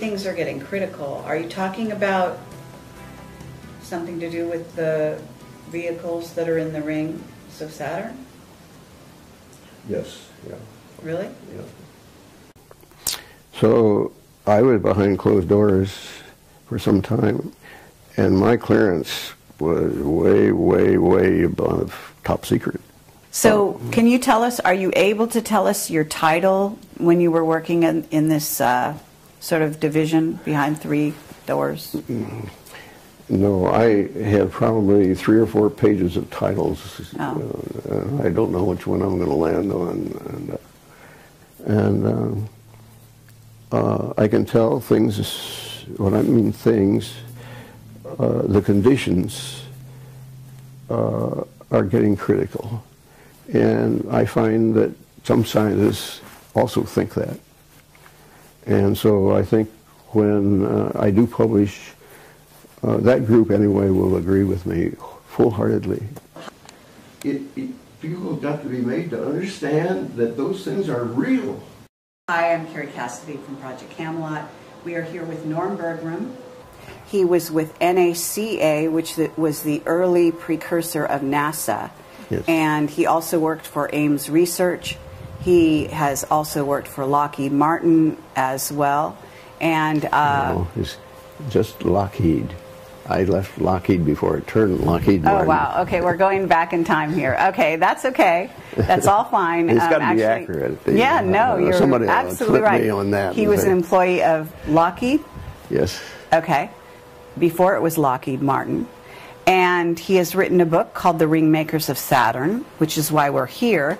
When you say things are getting critical, are you talking about something to do with the vehicles that are in the rings of Saturn? Yes, yeah, Really? yeah. So I was behind closed doors for some time, and my clearance was way, way, way above top secret. So, can you tell us, are you able to tell us your title when you were working in, in this uh, sort of division behind three doors? No, I have probably three or four pages of titles. Oh. Uh, I don't know which one I'm going to land on, and, uh, and um, uh, I can tell things. When I mean things, uh, the conditions uh, are getting critical, and I find that some scientists also think that. And so I think when uh, I do publish uh, that group anyway will agree with me full-heartedly. It, it, people have got to be made to understand that those things are real. Hi, I'm Kerry Cassidy from Project Camelot. We are here with Norm Bergrun. He was with NACA, which was the early precursor of NASA. Yes. And he also worked for Ames Research. He has also worked for Lockheed Martin as well. And uh, no, it's just Lockheed. I left Lockheed before it turned Lockheed Martin. Oh wow. Okay, we're going back in time here. Okay, that's okay. That's all fine. It's Um, got to be actually- accurate. Yeah, Uh, no, you're somebody absolutely right. me on that He was an employee of Lockheed. Yes. Okay, before it was Lockheed Martin, and he has written a book called The Ringmakers of Saturn, which is why we're here.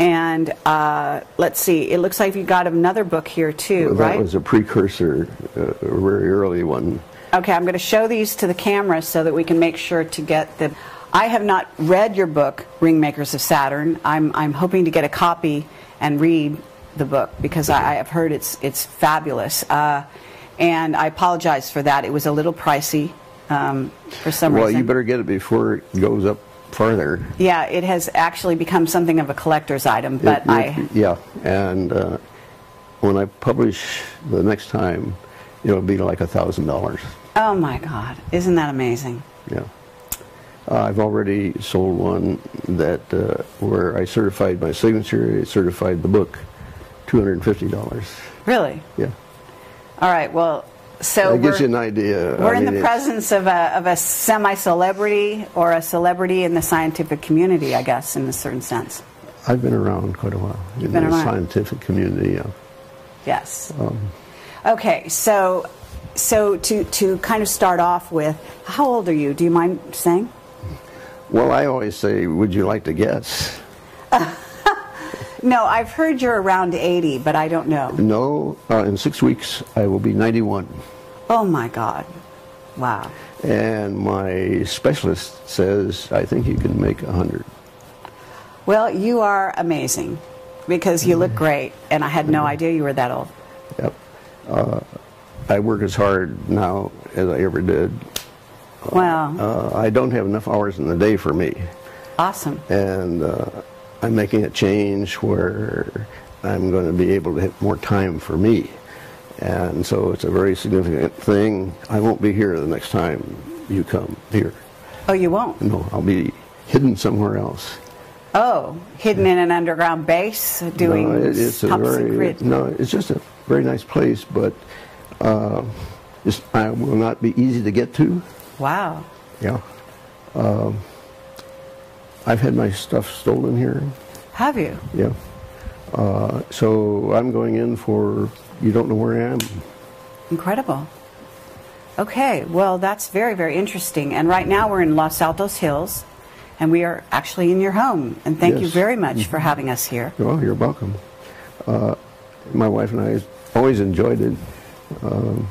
And uh, let's see, it looks like you got another book here too, Well, right? That was a precursor, uh, a very early one. Okay, I'm going to show these to the camera so that we can make sure to get the. I have not read your book, Ringmakers of Saturn. I'm, I'm hoping to get a copy and read the book because I, I have heard it's, it's fabulous. Uh, and I apologize for that. It was a little pricey um, for some Well, reason. Well, you better get it before it goes up farther. Yeah, it has actually become something of a collector's item, but It- I. Yeah, and uh, when I publish the next time, it'll be like a thousand dollars. Oh my God, isn't that amazing? Yeah. Uh, I've already sold one that uh, where I certified my signature, I certified the book, two hundred and fifty dollars. Really? Yeah, All right, well, so. that gives you an idea. We're I in mean, the presence of a, of a semi celebrity or a celebrity in the scientific community, I guess, in a certain sense. I've been around quite a while in been the around. scientific community. Yeah. Yes. Um, Okay, so so to, to kind of start off with, how old are you? Do you mind saying? Well, I always say, "Would you like to guess?" No, I've heard you're around 80, but I don't know. No. Uh, in six weeks, I will be ninety-one. Oh my God. Wow. And my specialist says, I think you can make a hundred. Well, you are amazing because you look great, and I had no idea you were that old. Yep. Uh, I work as hard now as I ever did. Wow. Uh, I don't have enough hours in the day for me, Awesome. and uh, I'm making a change where I'm going to be able to have more time for me. And so it's a very significant thing. I won't be here the next time you come here. Oh, you won't? No, I'll be hidden somewhere else. Oh, hidden in an underground base doing no, it- it's a top very, secret. No, it's just a very nice place, but uh, it's, I will not be easy to get to. Wow. Yeah. Um, I've had my stuff stolen here. Have you? Yeah. Uh, so I'm going in for you don't know where I am. Incredible. Okay, well, that's very, very interesting. And right now we're in Los Altos Hills, and we are actually in your home. And thank you very much for having us here. Well, you're welcome. Uh, my wife and I always enjoyed it, um,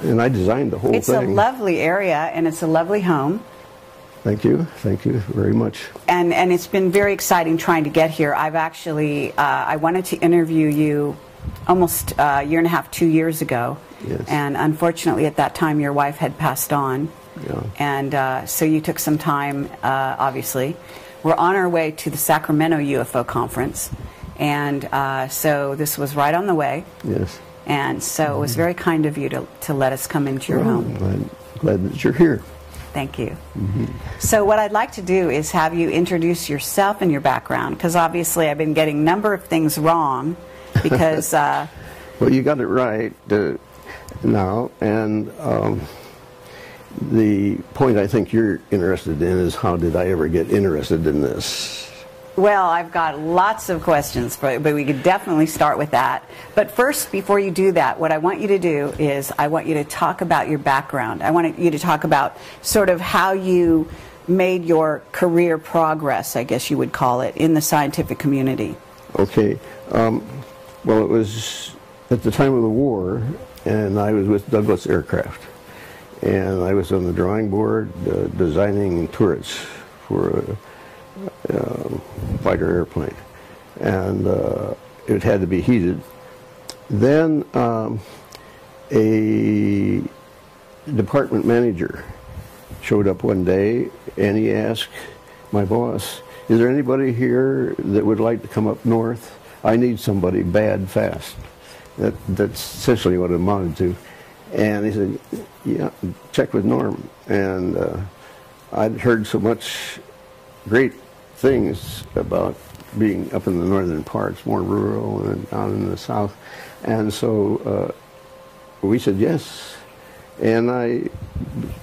and I designed the whole It's a lovely area, and it's a lovely home. Thank you, thank you very much. And, and it's been very exciting trying to get here. I've actually, uh, I wanted to interview you almost uh, a year and a half, two years ago. Yes. And unfortunately, at that time, your wife had passed on. Yeah. And uh, so you took some time, uh, obviously. We're on our way to the Sacramento UFO conference. And uh, so this was right on the way. Yes. And so it was very kind of you to, to let us come into your home. Glad, glad that you're here. Thank you. So what I'd like to do is have you introduce yourself and your background, because obviously I've been getting a number of things wrong, because uh, Well, you got it right uh, now, and um, the point I think you're interested in is how did I ever get interested in this? Well, I've got lots of questions, but, but we could definitely start with that. But first, before you do that, what I want you to do is I want you to talk about your background. I want you to talk about sort of how you made your career progress, I guess you would call it, in the scientific community. Okay, um, well, it was at the time of the war, and I was with Douglas Aircraft, and I was on the drawing board uh, designing turrets for a, uh, fighter airplane, and uh, it had to be heated. Then um, a department manager showed up one day and he asked my boss, Is there anybody here that would like to come up north? I need somebody bad fast. That, that's essentially what it amounted to. And he said, Yeah, check with Norm. And uh, I'd heard so much great things about being up in the northern parts, more rural and down in the south. And so uh, we said yes. And I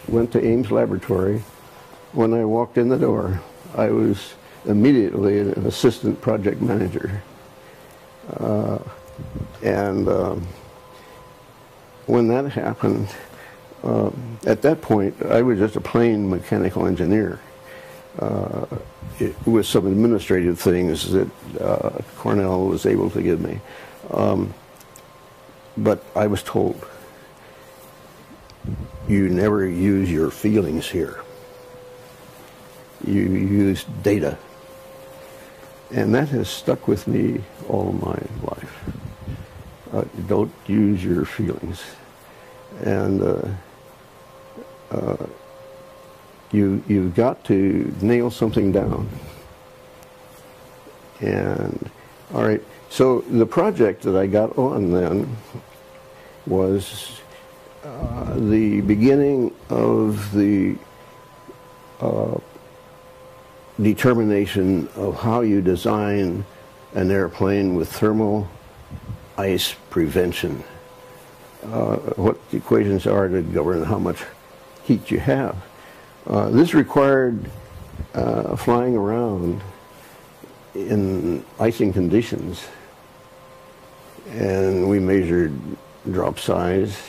went to Ames Laboratory. When I walked in the door, I was immediately an assistant project manager. Uh, and um, when that happened, uh, at that point, I was just a plain mechanical engineer. Uh, it, with some administrative things that uh, Cornell was able to give me. Um, but I was told, you never use your feelings here. You use data. And that has stuck with me all my life. Uh, don't use your feelings. And uh, uh, you, you've got to nail something down. And, all right, so the project that I got on then was uh, the beginning of the uh, determination of how you design an airplane with thermal ice prevention. Uh, what the equations are to govern how much heat you have. Uh, this required uh, flying around in icing conditions, and we measured drop size,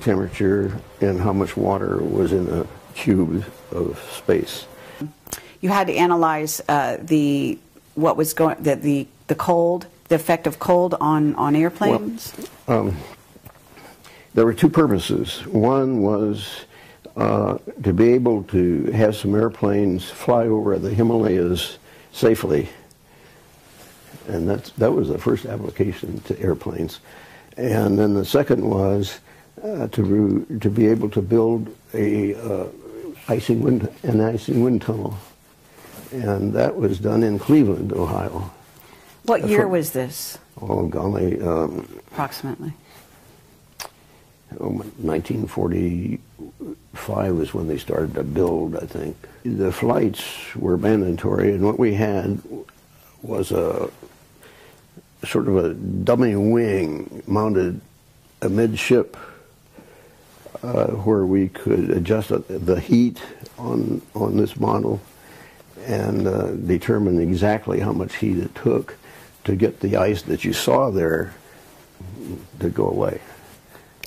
temperature, and how much water was in a cube of space. You had to analyze uh, the what was going the, the the cold, the effect of cold on on airplanes. Well, um, there were two purposes. One was uh, to be able to have some airplanes fly over the Himalayas safely. And that's, that was the first application to airplanes. And then the second was uh, to, to be able to build a uh, icing wind, an icing wind tunnel. And that was done in Cleveland, Ohio. What year was this? Oh, golly. Um, Approximately. 1940 five was when they started to build, I think. The flights were mandatory, and what we had was a sort of a dummy wing mounted amidship uh, where we could adjust the heat on on this model and uh, determine exactly how much heat it took to get the ice that you saw there to go away.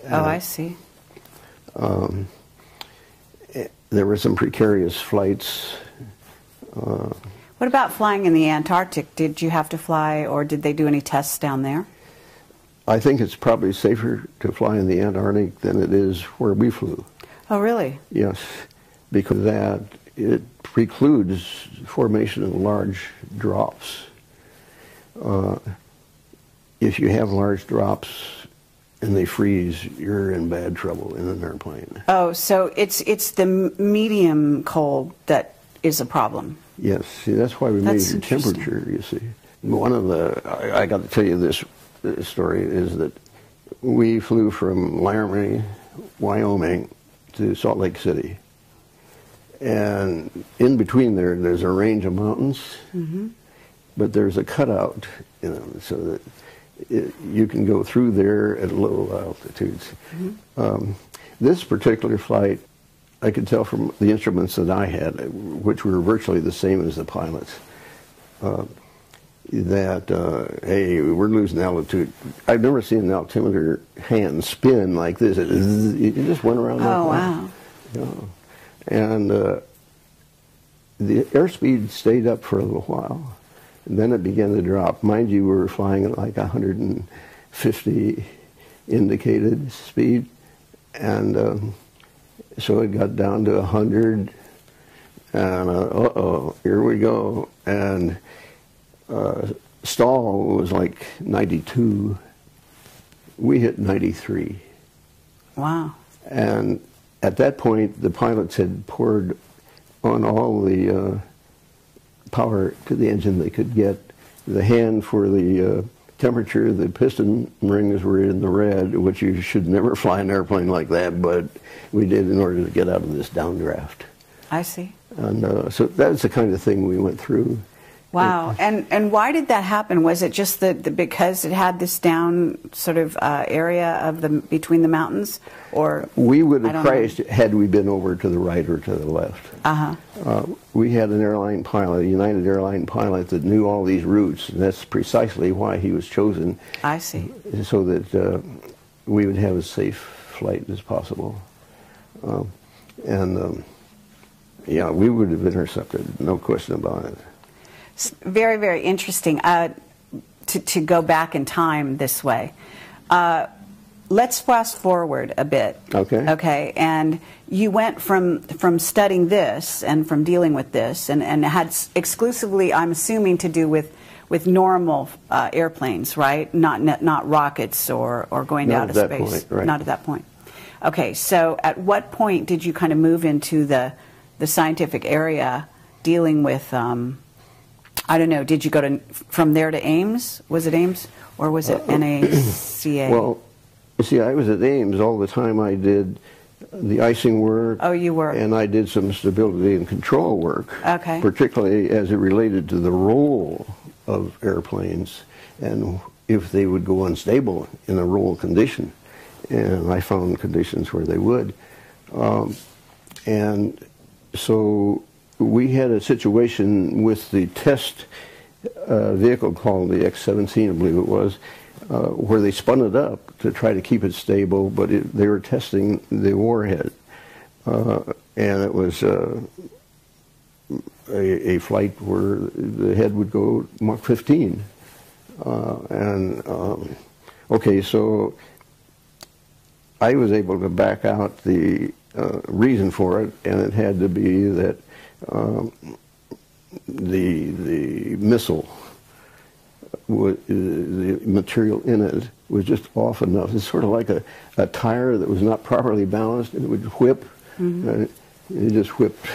Oh, uh, I see. Um, there were some precarious flights. Uh, what about flying in the Antarctic? Did you have to fly, or did they do any tests down there? I think it's probably safer to fly in the Antarctic than it is where we flew. Oh, really? Yes, because that it precludes formation of large drops. Uh, if you have large drops, and they freeze, you're in bad trouble in an airplane. Oh, so it's it's the medium cold that is a problem. Yes, see, that's why we that's measure temperature. You see, one of the I, I got to tell you this, this story is that we flew from Laramie, Wyoming, to Salt Lake City. And in between there, there's a range of mountains, mm-hmm. but there's a cutout, you know, so that it, you can go through there at low altitudes. Um, this particular flight, I could tell from the instruments that I had, which were virtually the same as the pilots, uh, that uh, hey, we're losing altitude. I've never seen an altimeter hand spin like this. It, it just went around. like Oh, that. wow. Yeah. And uh, the airspeed stayed up for a little while, then it began to drop. Mind you, we were flying at like 150 indicated speed, and um, so it got down to 100, and uh oh, here we go, and uh, stall was like 92. We hit 93. Wow. And at that point, the pilots had poured on all the uh, power to the engine they could get. The hand for the uh, temperature, the piston rings were in the red, which you should never fly an airplane like that, but we did in order to get out of this downdraft. I see. And uh, so that's the kind of thing we went through. Wow. And and why did that happen? Was it just that the, because it had this down sort of uh, area of the between the mountains, or We would have don't know. crashed had we been over to the right or to the left. Uh-huh. Uh, we had an airline pilot, a United airline pilot, that knew all these routes, and that's precisely why he was chosen, I see. so that uh, we would have as safe flight as possible. Um, and um, yeah, we would have intercepted, no question about it. Very, very interesting uh, to, to go back in time this way. Uh, let's fast forward a bit. Okay. Okay. And you went from from studying this and from dealing with this, and, and had exclusively, I'm assuming, to do with with normal uh, airplanes, right? Not not not rockets or or going Not out at of that space. point, right. Not at that point. Okay. So, at what point did you kind of move into the the scientific area dealing with? Um, I don't know. Did you go to from there to Ames? Was it Ames or was it NACA? Uh, Well, you see, I was at Ames all the time. I did the icing work. Oh, you were. And I did some stability and control work. Okay. Particularly as it related to the roll of airplanes and if they would go unstable in a roll condition. And I found conditions where they would. Um, and so we had a situation with the test uh, vehicle called the X-17, I believe it was, uh, where they spun it up to try to keep it stable, but it, they were testing the warhead. Uh, and it was uh, a, a flight where the head would go Mach 15. Uh, and, um, okay, so I was able to back out the uh, reason for it, and it had to be that um, the the missile, wa- the material in it was just off enough. It's sort of like a, a tire that was not properly balanced, and it would whip, and it, it just whipped.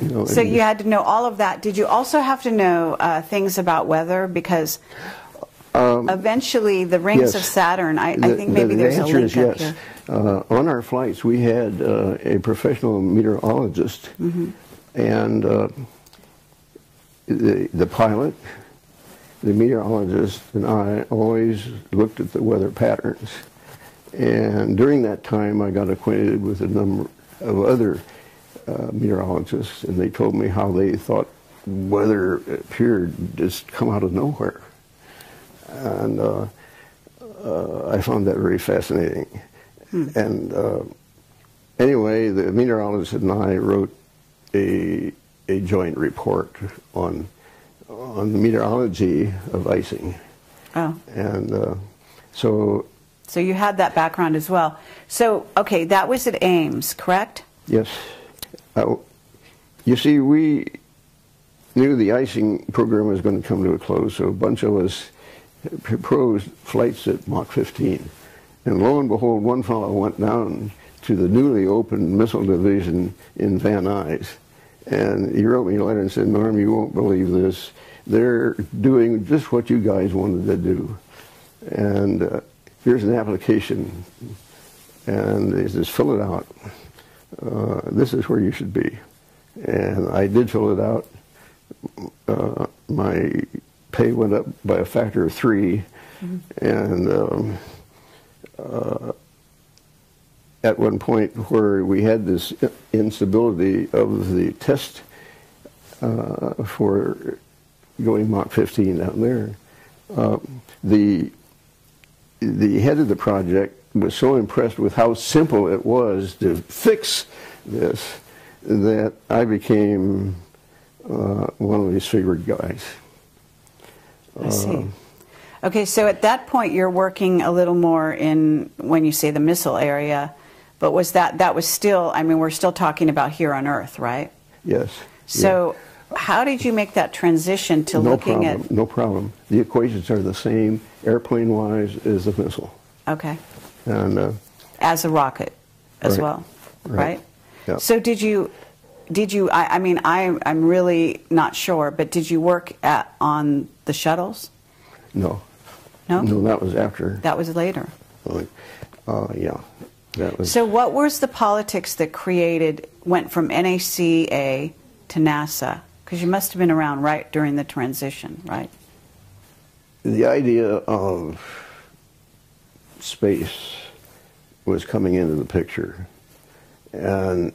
You know, so you had to know all of that. Did you also have to know uh, things about weather because eventually the rings Um, yes. of Saturn? I, I think maybe the, there's the answer a link is yes. here. Uh, on our flights, we had uh, a professional meteorologist, Mm-hmm. And uh, the, the pilot, the meteorologist, and I always looked at the weather patterns. And during that time, I got acquainted with a number of other uh, meteorologists, and they told me how they thought weather appeared to just come out of nowhere. And uh, uh, I found that very fascinating. And uh, anyway, the meteorologist and I wrote a, a joint report on, on the meteorology of icing. Oh, And uh, so, so you had that background as well. So okay, that was at Ames, correct? yes, uh, you see, we knew the icing program was going to come to a close, so a bunch of us proposed flights at Mach 15. And lo and behold, one fellow went down to the newly opened missile division in Van Nuys. And he wrote me a letter and said, Norm, you won't believe this. They're doing just what you guys wanted to do. And uh, here's an application, and they just fill it out. Uh, this is where you should be. And I did fill it out. Uh, my pay went up by a factor of 3 and um, uh, at one point where we had this instability of the test uh, for going Mach 15 down there, uh, the the head of the project was so impressed with how simple it was to fix this that I became uh, one of his favorite guys. I see. Okay, so at that point you're working a little more in when you say the missile area, but was that that was still? I mean, we're still talking about here on Earth, right? Yes. So, how did you make that transition to no looking problem. at? No problem. The equations are the same, airplane-wise, as the missile, Okay, and uh, as a rocket, as Right. well, Right. right? Yeah. So did you? Did you? I, I mean, I, I'm really not sure, but did you work at on the shuttles? no, No, no, that was after. that was later. Uh, yeah, was. So, what was the politics that created went from NACA to NASA? Because you must have been around right during the transition, right? the idea of space was coming into the picture. And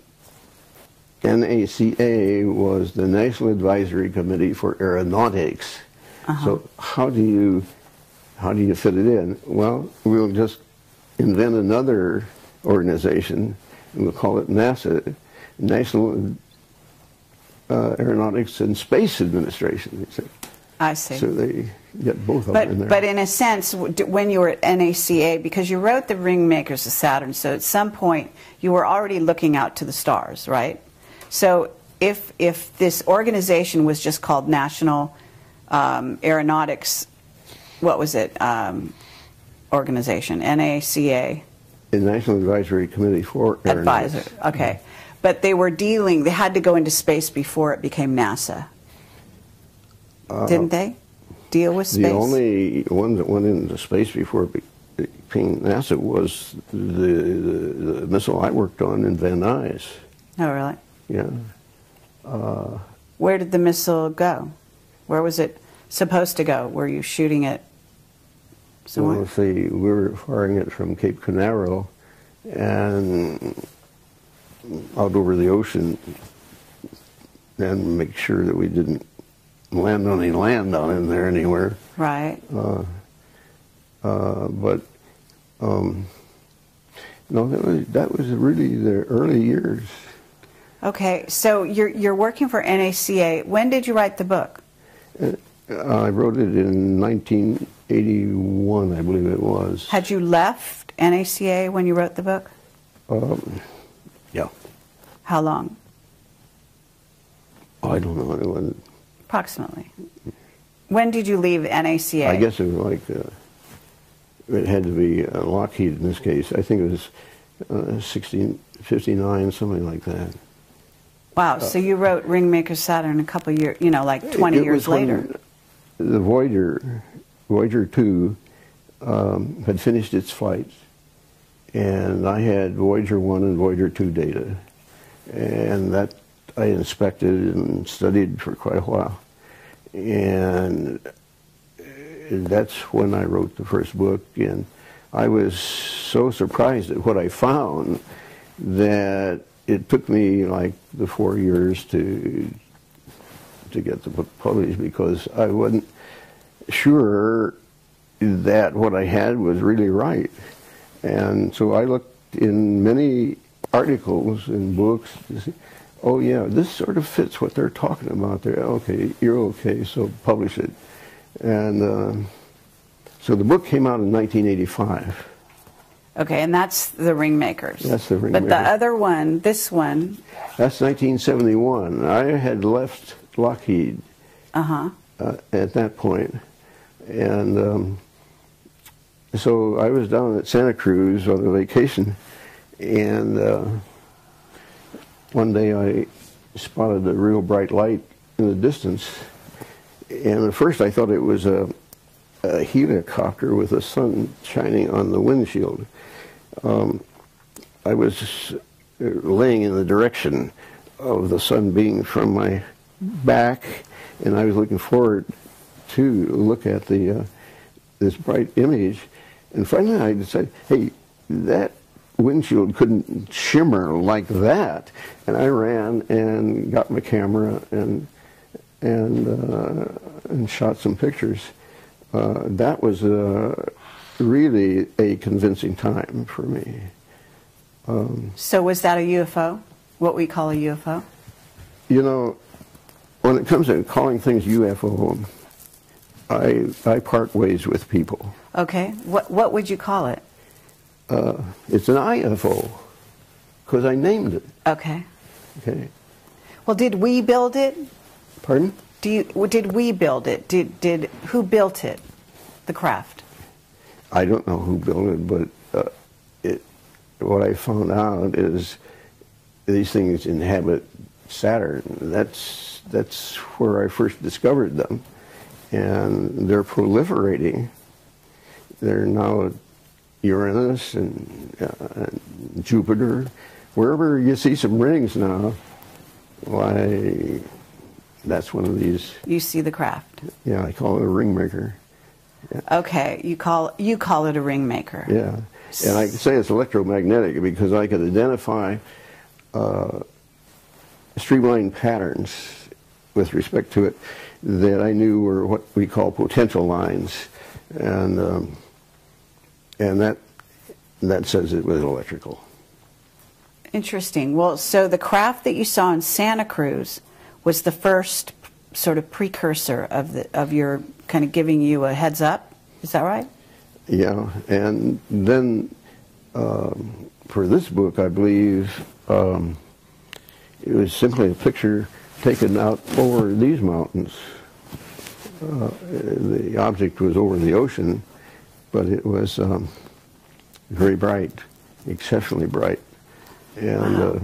NACA was the National Advisory Committee for Aeronautics. Uh-huh. So how do you how do you fit it in? Well, we'll just invent another organization and we'll call it NASA, National uh, Aeronautics and Space Administration. I see. So they get both of them in there. But, but in a sense, when you were at NACA, because you wrote the Ring Makers of Saturn, so at some point you were already looking out to the stars, right? So if, if this organization was just called National um, Aeronautics, what was it, um, organization, NACA? The National Advisory Committee for Aeronautics. Advisor, okay. But they were dealing, they had to go into space before it became NASA. Didn't they? Deal with space? Uh, The only one that went into space before it became NASA was the, the, the missile I worked on in Van Nuys. Oh, really? Yeah. Where did the missile go? Where was it supposed to go? Were you shooting it So let's see, we were firing it from Cape Canaveral and out over the ocean and make sure that we didn't land on any land down in there anywhere. right. Uh, uh, but um, no, that was, that was really the early years. Okay, so you're you're working for NACA. When did you write the book? Uh, I wrote it in 1981, I believe it was. Had you left NACA when you wrote the book? Um, yeah, How long? I don't know. It was, Approximately. When did you leave NACA? I guess it was like uh, it had to be uh, Lockheed in this case. I think it was uh, 1659, something like that. Wow. So you wrote Ringmaker Saturn a couple years, you know, like 20 It years later. The Voyager, Voyager 2, um, had finished its flights, and I had Voyager 1 and Voyager 2 data, and that I inspected and studied for quite a while, and that's when I wrote the first book, and I was so surprised at what I found that it took me like the four years to to get the book published because I wasn't sure that what I had was really right. And so I looked in many articles and books to see, oh yeah, this sort of fits what they're talking about there. Okay, you're okay, so publish it. And uh, so the book came out in 1985. Okay, and that's the Ringmakers. That's the But the other one, this one, That's 1971. I had left Lockheed uh huh. uh, at that point. And um, so I was down at Santa Cruz on a vacation, and uh, one day I spotted a real bright light in the distance. And at first I thought it was a, a helicopter with the sun shining on the windshield. Um, I was laying in the direction of the sun being from my back, and I was looking forward to look at the uh, this bright image. And finally, I decided, hey, that windshield couldn't shimmer like that. And I ran and got my camera and and uh, and shot some pictures. Uh, that was uh, really a convincing time for me. Um, so was that a UFO? What we call a UFO? You know, when it comes to calling things UFO, I I part ways with people. Okay. What what would you call it? Uh, it's an IFO because I named it. Okay. Okay. Well, did we build it? Pardon? Do you, did we build it? Did did who built it? The craft. I don't know who built it, but uh, it. What I found out is these things inhabit Saturn. That's that's where I first discovered them, and they're proliferating. They're now Uranus and, uh, and Jupiter. Wherever you see some rings now, why, that's one of these. You see the craft. Yeah, I call it a ring maker. Yeah. Okay, you call you call it a ring maker. Yeah, and I say it's electromagnetic because I could identify uh, streamline patterns with respect to it that I knew were what we call potential lines, and um, and that that says it was electrical. Interesting. Well, so the craft that you saw in Santa Cruz was the first sort of precursor of the of your kind of giving you a heads up. Is that right? Yeah, and then um, for this book, I believe um, it was simply a picture taken out over these mountains. Uh, the object was over the ocean, but it was um, very bright, exceptionally bright. And wow. uh,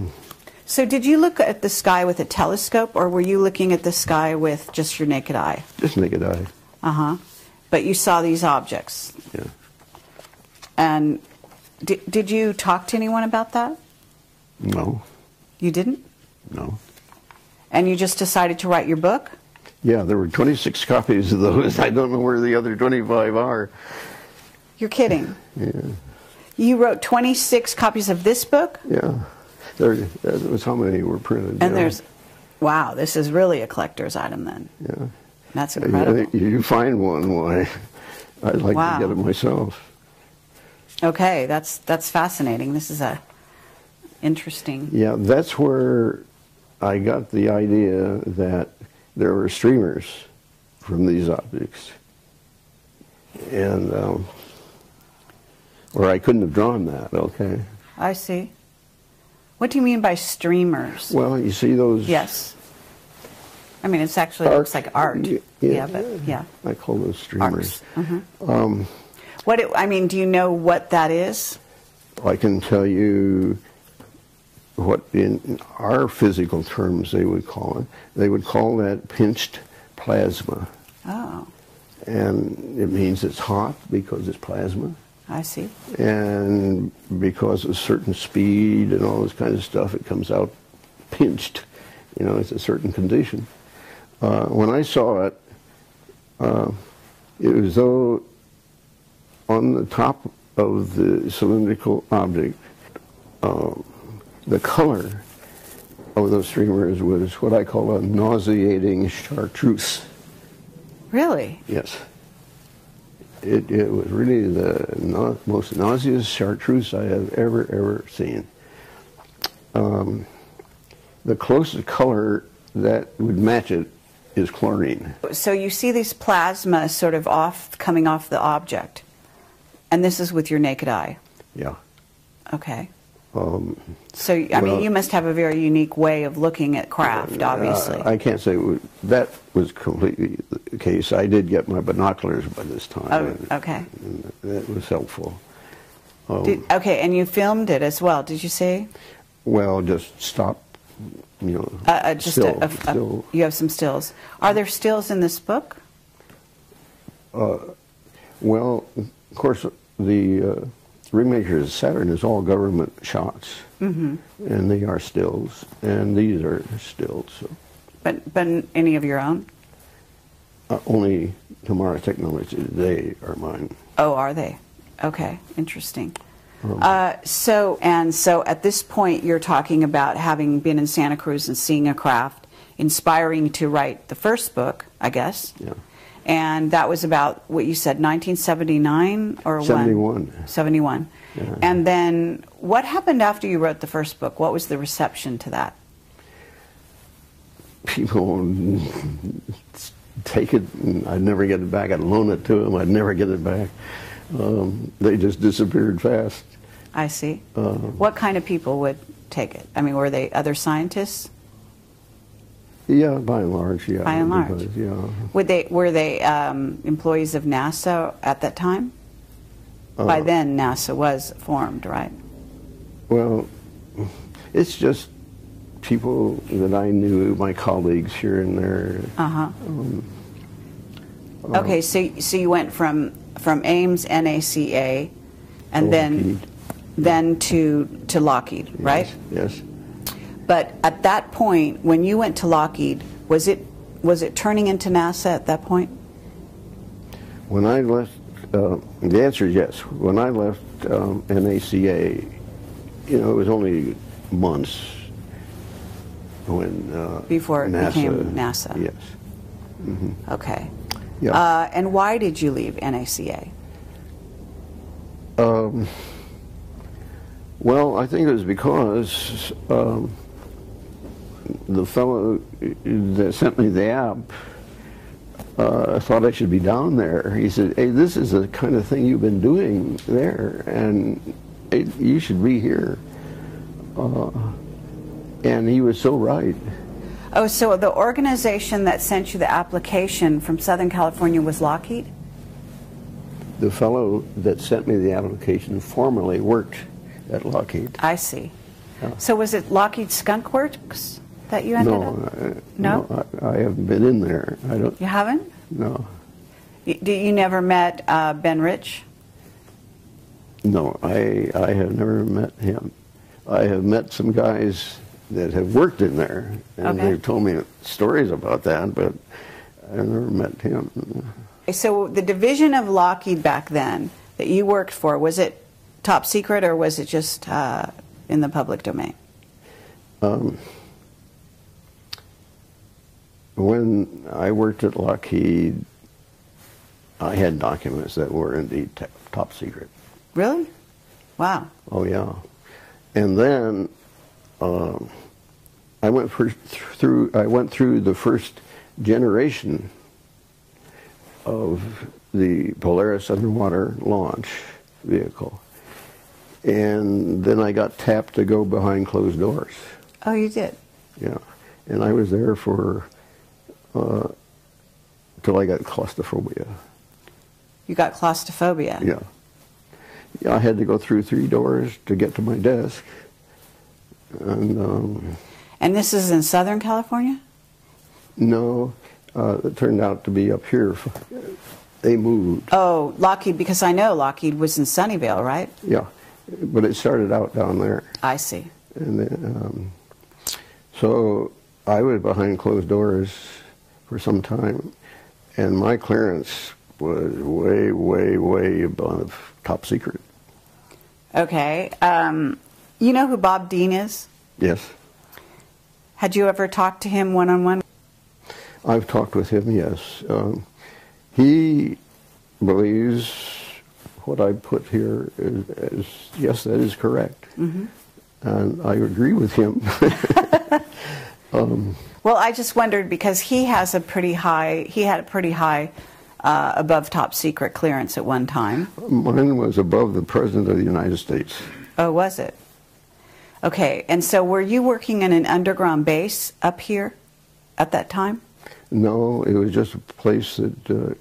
so, did you look at the sky with a telescope, or were you looking at the sky with just your naked eye? Just naked eye. Uh huh. But you saw these objects. Yeah. And did, did you talk to anyone about that? No. You didn't? No. And you just decided to write your book? Yeah, there were 26 copies of those. I don't know where the other 25 are. You're kidding. Yeah. You wrote 26 copies of this book? Yeah. There, that was how many were printed. And there's, wow, this is really a collector's item then. Yeah. That's incredible. You find one, why, I'd like wow. to get it myself. Okay, that's that's fascinating. This is a interesting. Yeah, that's where I got the idea that there were streamers from these objects, and um, or I couldn't have drawn that. Okay. I see. What do you mean by streamers? Well, you see those. Yes. I mean, it's actually art. looks like art. Yeah, yeah, but yeah. I call those streamers. Mm-hmm. Um, what it, I mean, do you know what that is? I can tell you what in our physical terms they would call it. They would call that pinched plasma. Oh. And it means it's hot because it's plasma. I see. And because of certain speed and all this kind of stuff, it comes out pinched. You know, it's a certain condition. Uh, when I saw it, uh, it was though on the top of the cylindrical object, uh, the color of those streamers was what I call a nauseating chartreuse. Really? Yes. It, it was really the most nauseous chartreuse I have ever, ever seen. Um, the closest color that would match it is chlorine. So you see these plasma sort of off coming off the object, and this is with your naked eye. Yeah. Okay. Um, so I well, mean, you must have a very unique way of looking at craft, uh, obviously. I can't say that was completely the case. I did get my binoculars by this time. Oh, and, okay. And that was helpful. Um, did, okay, and you filmed it as well. Did you see? Well, just stop. You know, uh, uh, just still, a, a, still. you have some stills. Are there stills in this book? Uh, Well, of course, the uh, Ringmakers of Saturn is all government shots, mm-hmm. and they are stills, and these are stills. So. But, but any of your own? Uh, only Tomorrow Technology, they are mine. Oh, are they? Okay, interesting. Um, Uh, so, and so at this point, you're talking about having been in Santa Cruz and seeing a craft, inspiring to write the first book, I guess. Yeah. And that was about what you said, 1979 or when? 71. 71. Yeah. And then what happened after you wrote the first book? What was the reception to that? People take it, I'd never get it back. I'd loan it to them, I'd never get it back. Um, they just disappeared fast. I see. Uh, what kind of people would take it? I mean, were they other scientists? Yeah, by and large, yeah. By and large. because, yeah. Would they were they um, employees of NASA at that time? By Uh, then, NASA was formed, right? Well, it's just people that I knew, my colleagues here and there. Uh huh. Um, okay, so so you went from from Ames NACA, and then Lockheed. then to to Lockheed, right? Yes. But at that point, when you went to Lockheed, was it was it turning into NASA at that point? When I left, uh, the answer is yes. When I left um, NACA, you know, it was only months when uh, Before it NASA, became NASA. Yes. Okay. Yeah. Uh, and why did you leave NACA? Um, well, I think it was because um, the fellow that sent me the app uh, thought I should be down there. He said, "Hey, this is the kind of thing you've been doing there, and hey, you should be here." Uh, and he was so right. Oh, so the organization that sent you the application from Southern California was Lockheed? The fellow that sent me the application formerly worked at Lockheed. I see. Yeah. So was it Lockheed Skunk Works that you ended No, up? uh, No? I, I haven't been in there. I don't. You haven't? No. You, do- you never met uh, Ben Rich? No, I, I have never met him. I have met some guys that have worked in there, and Okay. they've told me stories about that, but I've never met him. So the division of Lockheed back then that you worked for, was it top secret or was it just uh, in the public domain? Um, when I worked at Lockheed, I had documents that were indeed top secret. Really? Wow. Oh yeah, and then um, I went through. I went through the first generation of the Polaris underwater launch vehicle, and then I got tapped to go behind closed doors. Oh, you did? Yeah, and I was there for uh, till I got claustrophobia. You got claustrophobia? Yeah. Yeah, I had to go through three doors to get to my desk. And um, And this is in Southern California? no, uh, it turned out to be up here. They moved. Oh, Lockheed, because I know Lockheed was in Sunnyvale, right? Yeah, but it started out down there. I see. And then, um, so I was behind closed doors for some time, and my clearance was way, way, way above top secret. Okay. Um, you know who Bob Dean is? Yes, Had you ever talked to him one on one? I've talked with him, yes. Um, he believes what I put here is, is yes, that is correct. And I agree with him. Well, I just wondered because he has a pretty high, he had a pretty high uh, above top secret clearance at one time. Mine was above the President of the United States. Oh, was it? Okay, and so were you working in an underground base up here at that time? No, it was just a place that uh,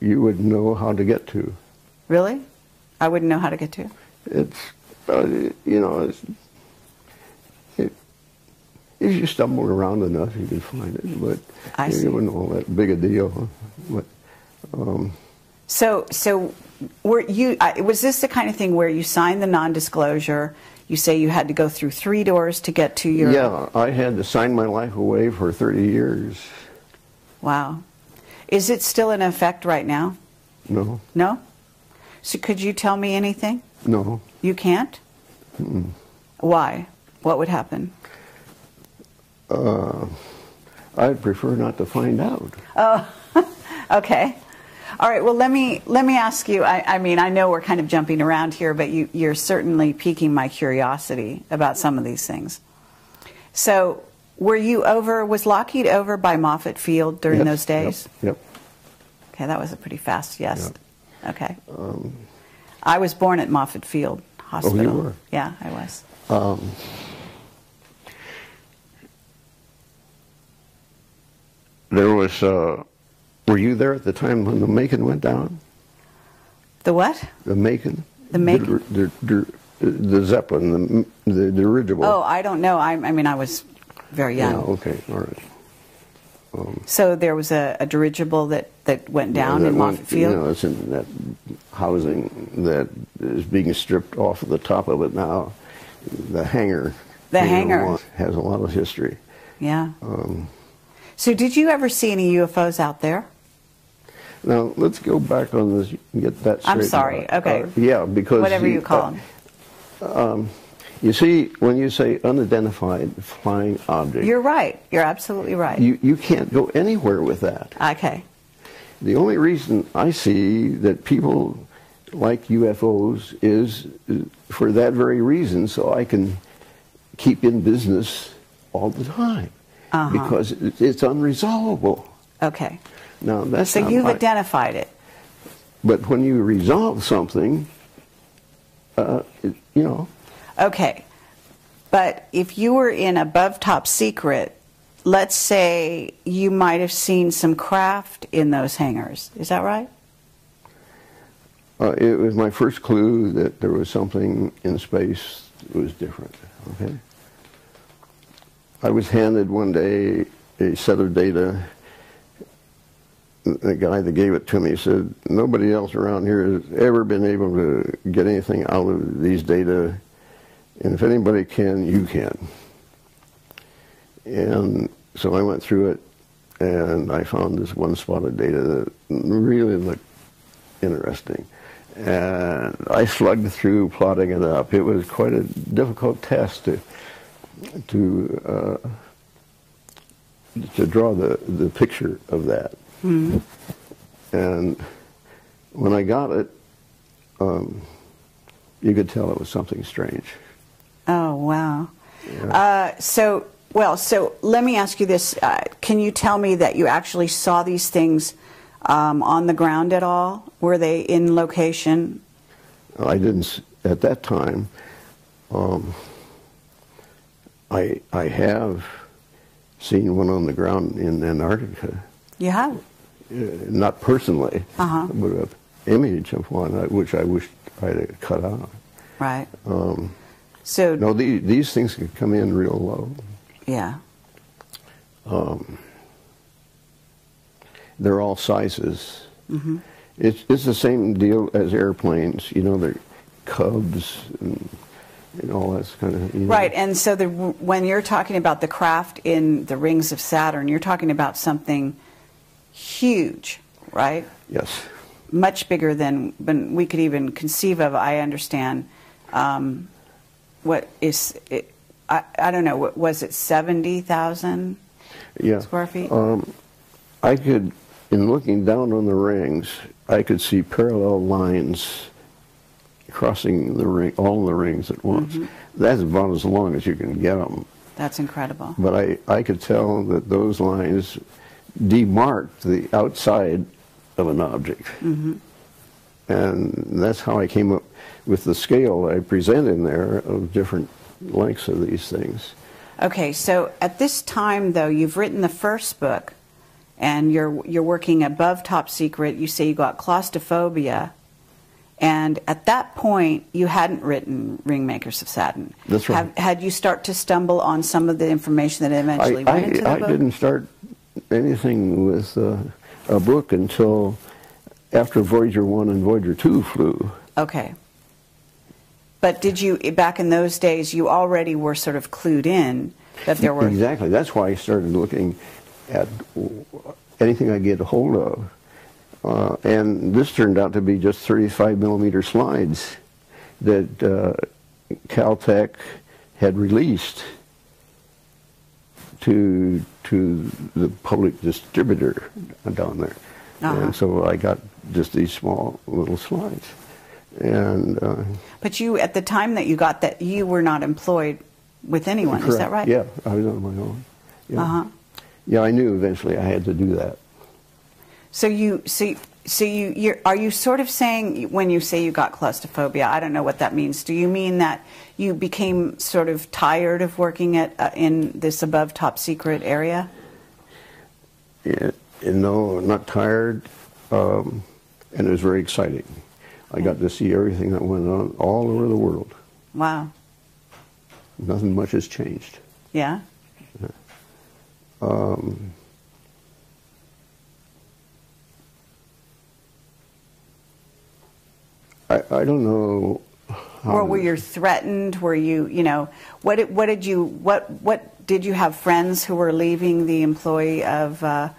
you would know how to get to. Really? I wouldn't know how to get to. It's, uh, you know, it's, it, if you stumble around enough, you can find it. But I it see. wasn't all that big a deal. But um, So, so were you? Uh, was this the kind of thing where you signed the non-disclosure? You say you had to go through three doors to get to your. Yeah, I had to sign my life away for 30 years. Wow. Is it still in effect right now? No, No. So could you tell me anything? no. You can't. Why? What would happen? Uh, I'd prefer not to find out. Oh, Okay. All right. Well, let me let me ask you. I, I mean, I know we're kind of jumping around here, but you, you're certainly piquing my curiosity about some of these things. So, were you over? Was Lockheed over by Moffett Field during Yes, those days? Yep. Okay, that was a pretty fast yes. Okay. Um, I was born at Moffett Field oh, Hospital. were? Yeah, I was. Um, There was, uh, were you there at the time when the Macon went down? The what? The Macon? The Macon? The, the, the, the Zeppelin, the, the dirigible. Oh, I don't know. I, I mean, I was very young. Yeah, okay, all right. So there was a, a dirigible that, that went down in that one- Moffett Field. You know, it's in that housing that is being stripped off of the top of it now. The hangar. The hangar hangar. Has a lot of history. Yeah. Um, so did you ever see any UFOs out there? Now, let's go back on this, and get that straight. I'm sorry, okay. yeah, because. Whatever the- you call uh, them. You see, when you say unidentified flying object, You're right. You're absolutely right. you, you can't go anywhere with that. okay. The only reason I see that people like UFOs is uh, for that very reason, so I can keep in business all the time Uh-huh. because it's unresolvable. Okay. Now that's So you've my- identified it. But when you resolve something, uh, it, you know, Okay. But if you were in above top secret, let's say you might have seen some craft in those hangars. Is that right? uh, it was my first clue that there was something in space that was different. Okay. I was handed one day a set of data. The guy that gave it to me said, nobody else around here has ever been able to get anything out of these data, and if anybody can, you can. And so I went through it, and I found this one spot of data that really looked interesting. And I slugged through plotting it up. It was quite a difficult test to to uh, to draw the, the picture of that. And when I got it, um, you could tell it was something strange. Oh, wow. Uh, so, well, so let me ask you this. Uh, can you tell me that you actually saw these things um, on the ground at all? Were they in location? I didn't at that time. Um, I I have seen one on the ground in Antarctica, You have? uh, not personally, Uh-huh. but an image of one, uh, which I wish I'd have cut out. Right. so, No, the, these things can come in real low. yeah. They're all sizes. Mm-hmm. It's it's the same deal as airplanes. You know, they're Cubs and, and all that kind of. You know. Right, and so the, when you're talking about the craft in the rings of Saturn, you're talking about something huge, right? Yes. Much bigger than, than we could even conceive of. I understand. Um, what is it? I, I don't know. What was it? Seventy thousand Yeah. square feet. Um, I could, in looking down on the rings, I could see parallel lines crossing the ring, all the rings at once. Mm-hmm. That's about as long as you can get them. That's incredible. But I, I could tell that those lines demarked the outside of an object. Mm-hmm. And that's how I came up with the scale I present in there of different lengths of these things. Okay, so at this time, though, you've written the first book, and you're you're working above top secret. You say you got claustrophobia, and at that point, you hadn't written Ringmakers of Saturn. That's right. Have, had you start to stumble on some of the information that eventually I, went into the I, I didn't start anything with uh, a book until after Voyager 1 and Voyager 2 flew. Okay. But did you, back in those days, you already were sort of clued in that there were. Exactly. That's why I started looking at anything I get a hold of. Uh, and this turned out to be just 35 millimeter slides that uh, Caltech had released to to the public distributor down there. Uh-huh. And so I got just these small little slides. And uh, But you, at the time that you got that, you were not employed with anyone, is that right? Yeah, I was on my own. Yeah. Uh-huh. Yeah, I knew eventually I had to do that. So you, so, so you, you're, are you sort of saying when you say you got claustrophobia? I don't know what that means. Do you mean that you became sort of tired of working at uh, in this above top secret area? Yeah, no, not tired, um, and it was very exciting. I got to see everything that went on all over the world. Wow. Nothing much has changed. Yeah. Um, I, I don't know. How Or were you threatened? Were you, you know, what did, what did you, what, what, did you have friends who were leaving the employee of, uh,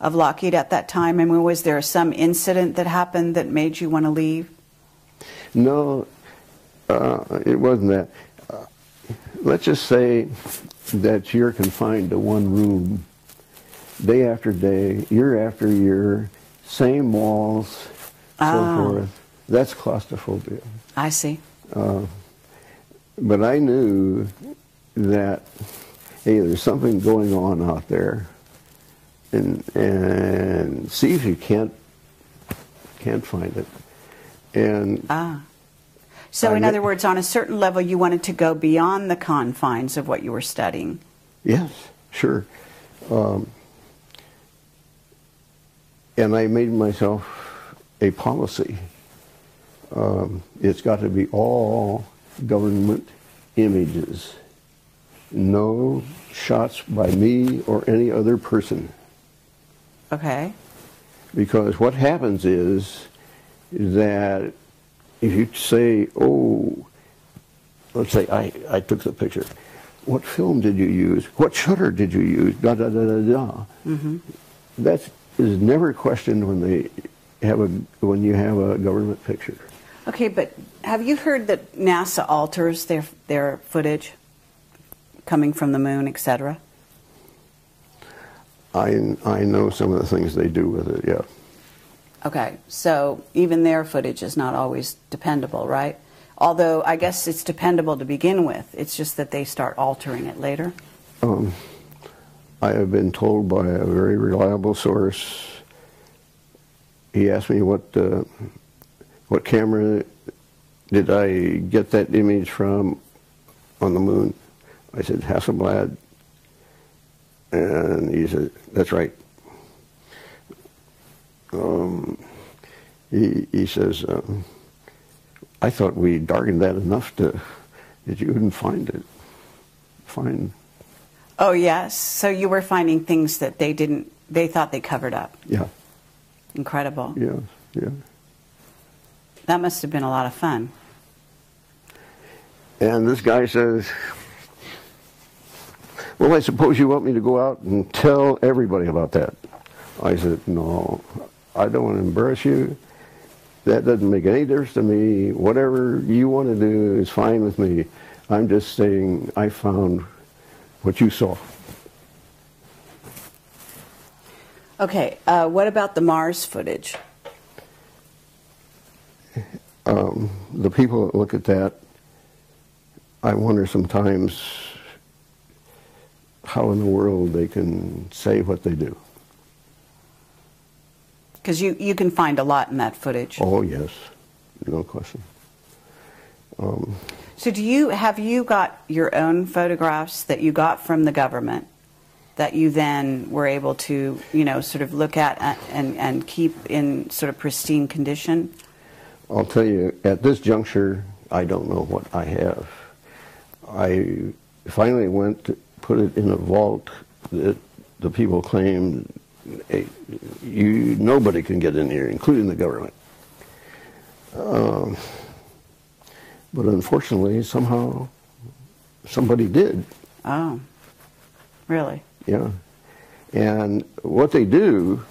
of Lockheed at that time? I mean, was there some incident that happened that made you want to leave? No, uh, it wasn't that. Uh, let's just say that you're confined to one room day after day, year after year, same walls, so Oh. forth. That's claustrophobia. I see. But I knew that, hey, there's something going on out there, and and see if you can't can't find it. And Ah. So, I in other words, on a certain level, you wanted to go beyond the confines of what you were studying. Yes, sure. Um, and I made myself a policy. Um, it's got to be all government images. No shots by me or any other person. Okay. Because what happens is that if you say, oh, let's say I, I took the picture. What film did you use? What shutter did you use? Da da da da da. That is never questioned when they have a when you have a government picture. Okay, but have you heard that NASA alters their their footage coming from the moon, etc.? I I know some of the things they do with it. Yeah. Okay, so even their footage is not always dependable, right? Although I guess it's dependable to begin with. It's just that they start altering it later. Um, I have been told by a very reliable source. He asked me what uh, what camera did I get that image from on the moon. I said Hasselblad, and he said that's right. Um, he he says um, I thought we darkened that enough to that you wouldn't find it. Find Oh yes, so you were finding things that they didn't. They thought they covered up. yeah Incredible. yeah yeah. That must have been a lot of fun. And this guy says, Well, I suppose you want me to go out and tell everybody about that. I said, No, I don't want to embarrass you. That doesn't make any difference to me. Whatever you want to do is fine with me. I'm just saying I found what you saw. Okay, uh, what about the Mars footage? Um, the people that look at that, I wonder sometimes how in the world they can say what they do. Because you, you can find a lot in that footage. Oh, yes, no question. So do you have you got your own photographs that you got from the government that you then were able to you know sort of look at a- and and keep in sort of pristine condition? I'll tell you, at this juncture, I don't know what I have. I finally went to put it in a vault that the people claimed eh, you nobody can get in here, including the government. Um, but unfortunately, somehow somebody did. Oh, really? Yeah. And what they do,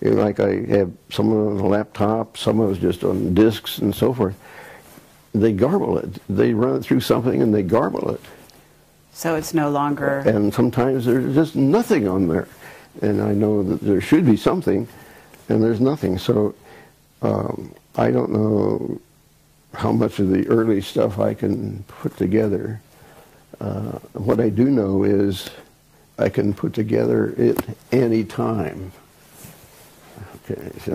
you know, like I have some on a laptop, some of it's just on disks and so forth. They garble it. They run it through something and they garble it. So it's no longer. And sometimes there's just nothing on there. And I know that there should be something, and there's nothing. So um, I don't know how much of the early stuff I can put together. Uh, what I do know is I can put together it any time.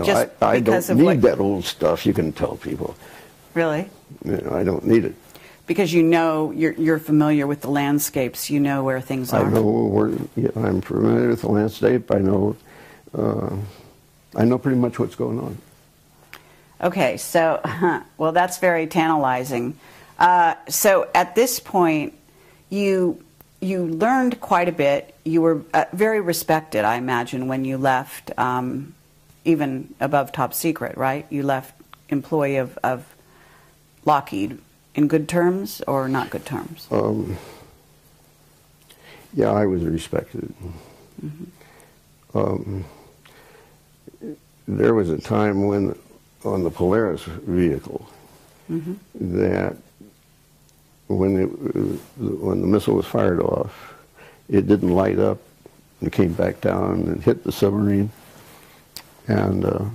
Just I, I don't need what- that old stuff. You can tell people. Really? You know, I don't need it. Because you know, you're, you're familiar with the landscapes, you know where things are. I know where, yeah, I'm familiar with the landscape. I know. Uh, I know pretty much what's going on. Okay, so, well, that's very tantalizing. Uh, so at this point, you you learned quite a bit. You were uh, very respected, I imagine, when you left, um, even above top secret, right? You left employee of, of Lockheed in good terms or not good terms? Um, yeah, I was respected. Um, there was a time when, on the Polaris vehicle, that when it, when the missile was fired off, it didn't light up. It came back down and hit the submarine, and uh,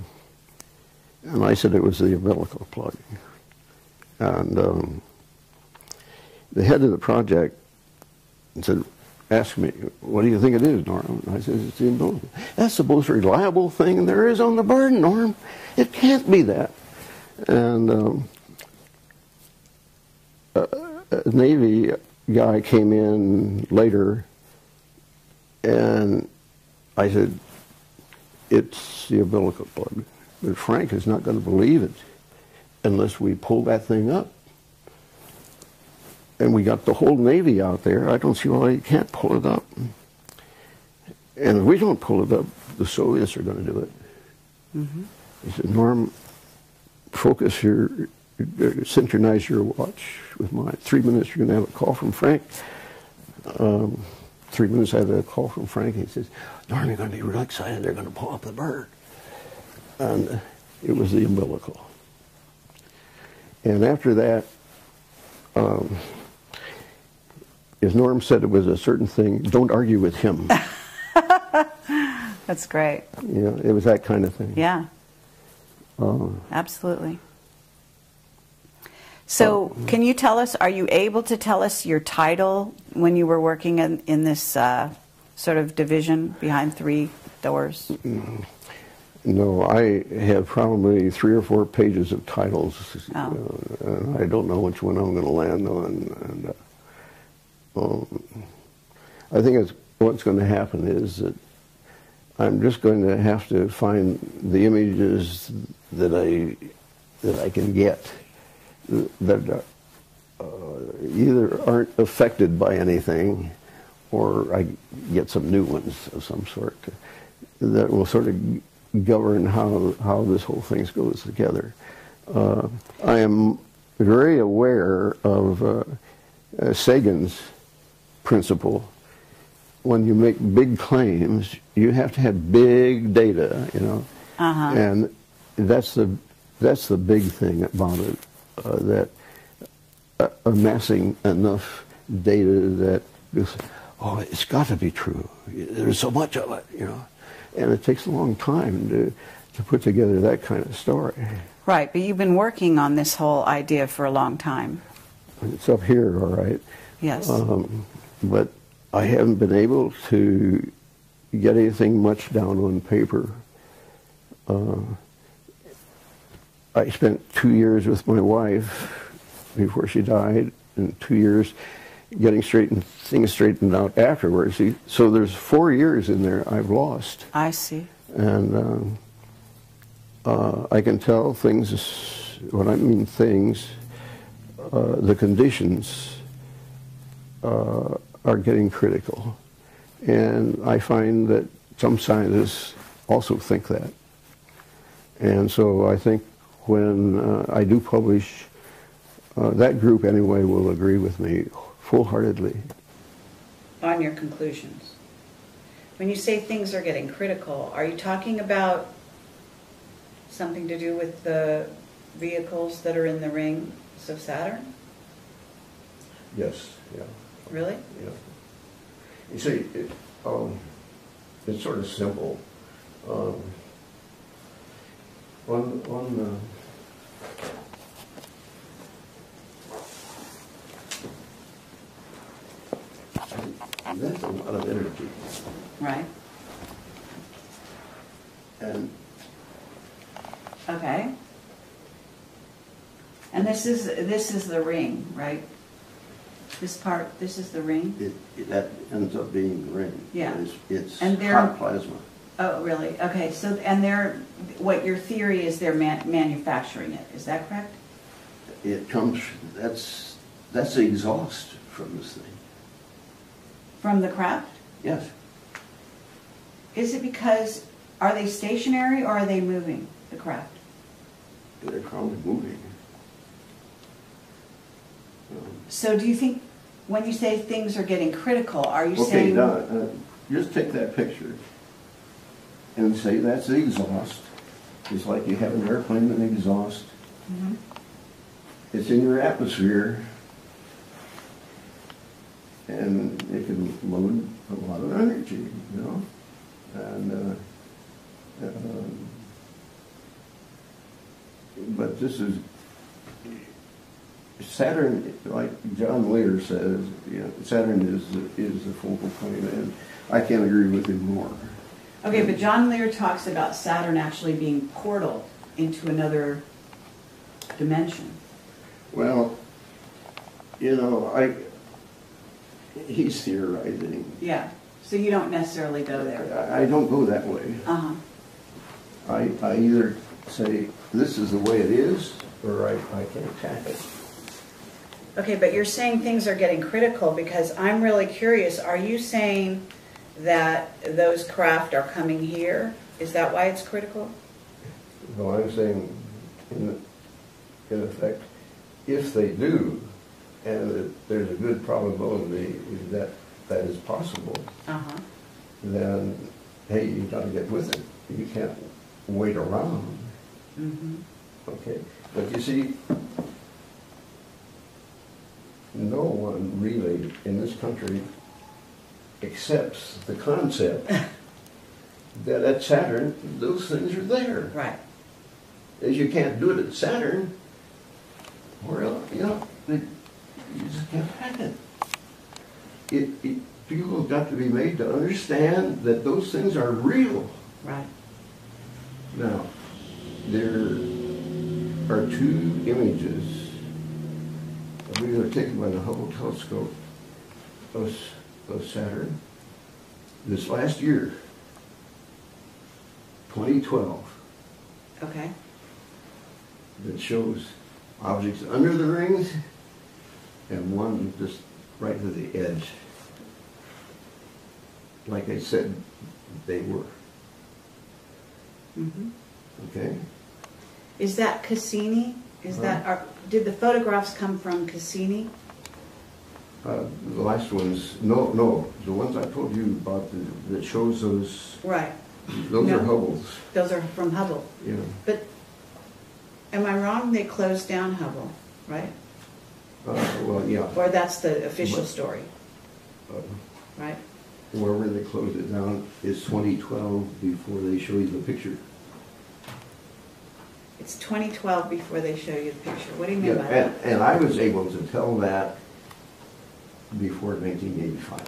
and I said it was the umbilical plug, and. Um, the head of the project said, asked me, what do you think it is, Norm? And I said, it's the umbilical. That's the most reliable thing there is on the burn, Norm. It can't be that. And um, a Navy guy came in later, and I said, it's the umbilical plug. But Frank is not going to believe it unless we pull that thing up and we got the whole Navy out there. I don't see why you can't pull it up. And if we don't pull it up, the Soviets are going to do it. He said, Norm, focus your, synchronize your watch with mine. Three minutes, you're going to have a call from Frank. Um, three minutes, I had a call from Frank. He says, Norm, you're going to be real excited. They're going to pull up the bird. And uh, it was the umbilical. And after that, um, as Norm said, it was a certain thing. Don't argue with him. That's great. you know, it was that kind of thing. Yeah, Uh, absolutely. So, can you tell us, are you able to tell us your title when you were working in, in this uh, sort of division behind three doors? no, I have probably three or four pages of titles. Oh. Uh, and I don't know which one I'm going to land on. And uh, um, I think it's, what's going to happen is that I'm just going to have to find the images that I that I can get that uh, either aren't affected by anything, or I get some new ones of some sort that will sort of govern how how this whole thing goes together. Uh, I am very aware of uh, uh, Sagan's principle. When you make big claims, you have to have big data, you know, Uh-huh. and that's the that's the big thing about it. Uh, that uh, amassing enough data that oh, it's got to be true. There's so much of it, you know, and it takes a long time to to put together that kind of story. Right, but you've been working on this whole idea for a long time. It's up here, all right. Yes. Um, but I haven't been able to get anything much down on paper. Uh, I spent two years with my wife before she died, and two years getting straightened things straightened out afterwards. So there's four years in there I've lost, I see. and um, uh, I can tell things. When I mean things, uh, the conditions uh, are getting critical. And I find that some scientists also think that. And so I think when uh, I do publish, uh, that group anyway will agree with me full-heartedly. On your conclusions. When you say things are getting critical, are you talking about something to do with the vehicles that are in the rings of Saturn? Yes, yeah. Really? Yeah. You see, it, um, it's sort of simple. Um, on, on, uh, that's a lot of energy. Right. And Okay. And this is, this is the ring, right? This part, this is the ring? it, it, that ends up being the ring. Yeah. It's, it's And they're- hot plasma. Oh, really? Okay, so, and they're, what your theory is they're man- manufacturing it, is that correct? It comes, that's, that's the exhaust from this thing. From the craft? Yes. Is it because, are they stationary or are they moving, the craft? They're probably moving. Um, So do you think, when you say things are getting critical, are you Okay, saying? now, uh, just take that picture and say that's the exhaust. It's like you have an airplane with an exhaust. Mhm. It's in your atmosphere. And it can load a lot of energy, you know? And, uh, um, but this is, Saturn, like John Lear says, you know, Saturn is, is the focal point, and I can't agree with him more. Okay, but John Lear talks about Saturn actually being portal into another dimension. Well, you know, I, he's theorizing. Yeah, so you don't necessarily go there. I, I don't go that way. Uh-huh, I, I either say, this is the way it is, or I, I can attack it. okay, but you're saying things are getting critical because I'm really curious, are you saying that those craft are coming here? Is that why it's critical? No, I'm saying, in, in effect, if they do, and that there's a good probability that that is possible, Uh-huh, then, hey, you've gotta get with it. You can't wait around, mm-hmm, okay? But you see, no one really in this country accepts the concept that at Saturn, those things are there. right. As you can't do it at Saturn, where else, you know, you just can't hack it. It, it, people have got to be made to understand that those things are real. Right. Now, there are two images, believe they're taken by the Hubble telescope of, of Saturn this last year, 2012. Okay, that shows objects under the rings and one just right to the edge. Like I said, they were, mm-hmm. okay? Is that Cassini? Is that, are, did the photographs come from Cassini? Uh, The last ones, no, no, the ones I told you about the- that shows those, Right, those are No. Hubble's, those are from Hubble. know. But, am I wrong, they closed down Hubble, right? Uh, Well, yeah, Or that's the official story, uh, right? wherever they closed it down is 2012 before they show you the picture. It's 2012 before they show you the picture. What do you mean Yeah, by and, that? and I was able to tell that before 1985.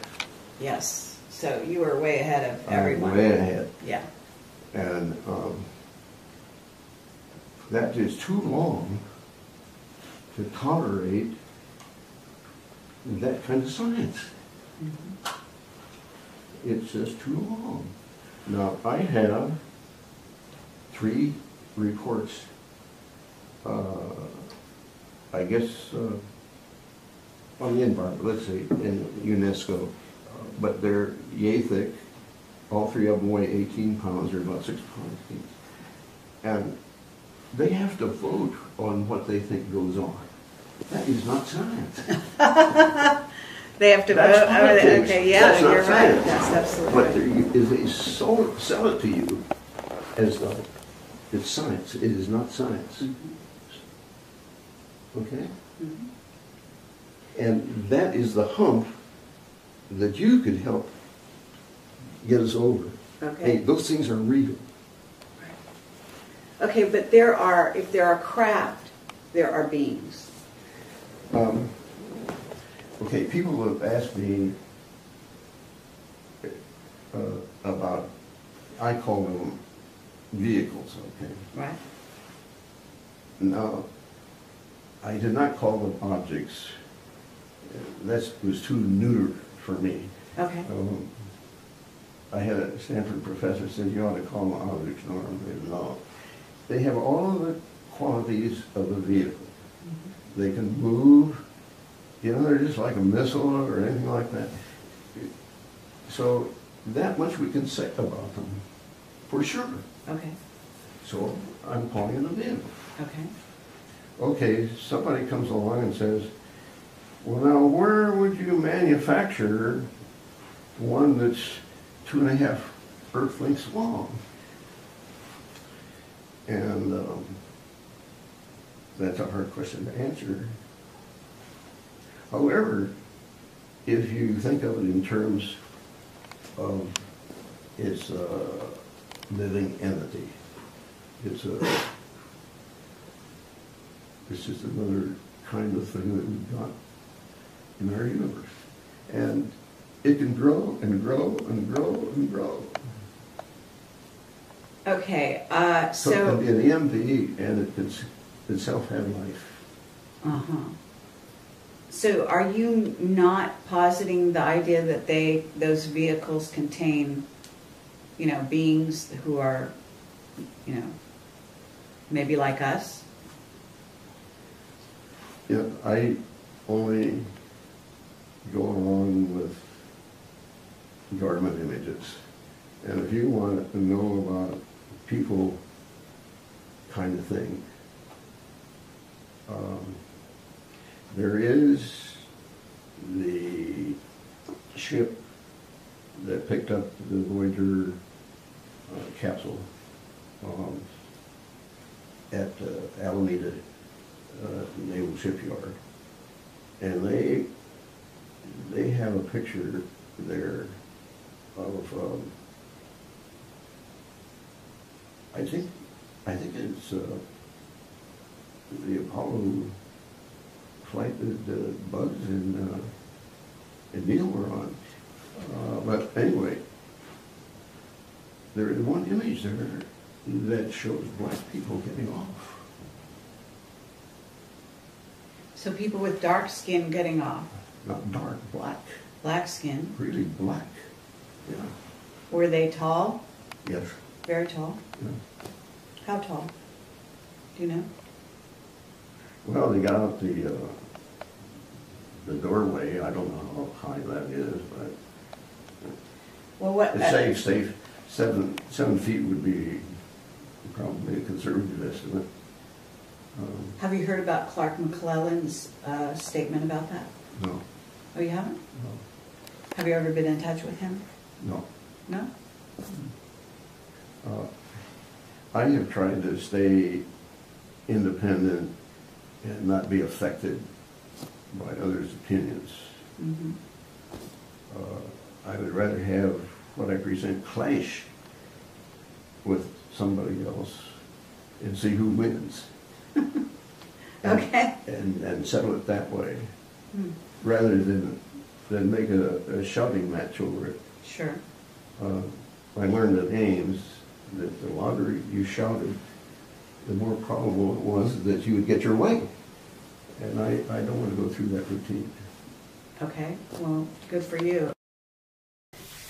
Yes, so you were way ahead of I'm everyone. Way ahead. Yeah, And um, that is too long to tolerate that kind of science. It's just too long. Now, I have three reports, uh, I guess, uh, on the environment, let's say, in UNESCO, uh, but they're yay thick, all three of them weigh 18 pounds, or about six pounds each. And they have to vote on what they think goes on. That is not science. They have to That's vote, oh, they- politics. okay, yeah, That's not you're right, science. that's absolutely What right. they, is they sell, sell it to you as though it's science. It is not science. Mm-hmm. Okay? Mm-hmm. And that is the hump that you could help get us over. Okay. Hey, those things are real. Okay, but there are, if there are craft, there are beings. Um, Okay, people have asked me uh, about, I call them vehicles, okay? Right. Now, I did not call them objects. That was too neuter for me. Okay. Um, I had a Stanford professor said you ought to call them objects, Norm. I No. They have all of the qualities of a vehicle. They can move, you know, they're just like a missile or anything like that. So that much we can say about them, for sure. Okay, So I'm calling it a vehicle. okay. Okay, somebody comes along and says, well, now, where would you manufacture one that's two and a half earth lengths long? And um, that's a hard question to answer. However, if you think of it in terms of its a living entity, it's a it's just another kind of thing that we've got in our universe. And it can grow and grow and grow and grow. Okay, uh, So it so, can be an MV and it can itself have life. uh-huh. So are you not positing the idea that they, those vehicles contain, you know, beings who are, you know, maybe like us? Yeah, I only go along with government images. And if you want to know about people kind of thing, um, there is the ship that picked up the Voyager uh, capsule um, at uh, Alameda uh, Naval Shipyard. And they, they have a picture there of, um, I think, I think it's, uh, the Apollo flight that uh, Buzz and, uh, and Neil were on. Uh, but anyway, there is one image there that shows black people getting off. So people with dark skin getting off, Not dark, black, black skin, really black. Yeah, were they tall? yes. Very tall? yeah. How tall? Do you know? Well, they got out the, uh, the doorway, I don't know how high that is, but Well, what? it's safe, safe, seven, seven feet would be probably a conservative estimate. Um, Have you heard about Clark McClelland's uh, statement about that? No, Oh, you haven't? no, Have you ever been in touch with him? no. No? Uh, I have tried to stay independent and not be affected by others' opinions. Mhm. Uh, I would rather have what I present clash with somebody else and see who wins. And- Okay. And, and settle it that way, Hmm, rather than, than make a, a shouting match over it. Sure. Uh, I learned at Ames that the louder you shouted, the more probable it was that you would get your way. And I, I don't want to go through that routine. Okay, well, good for you.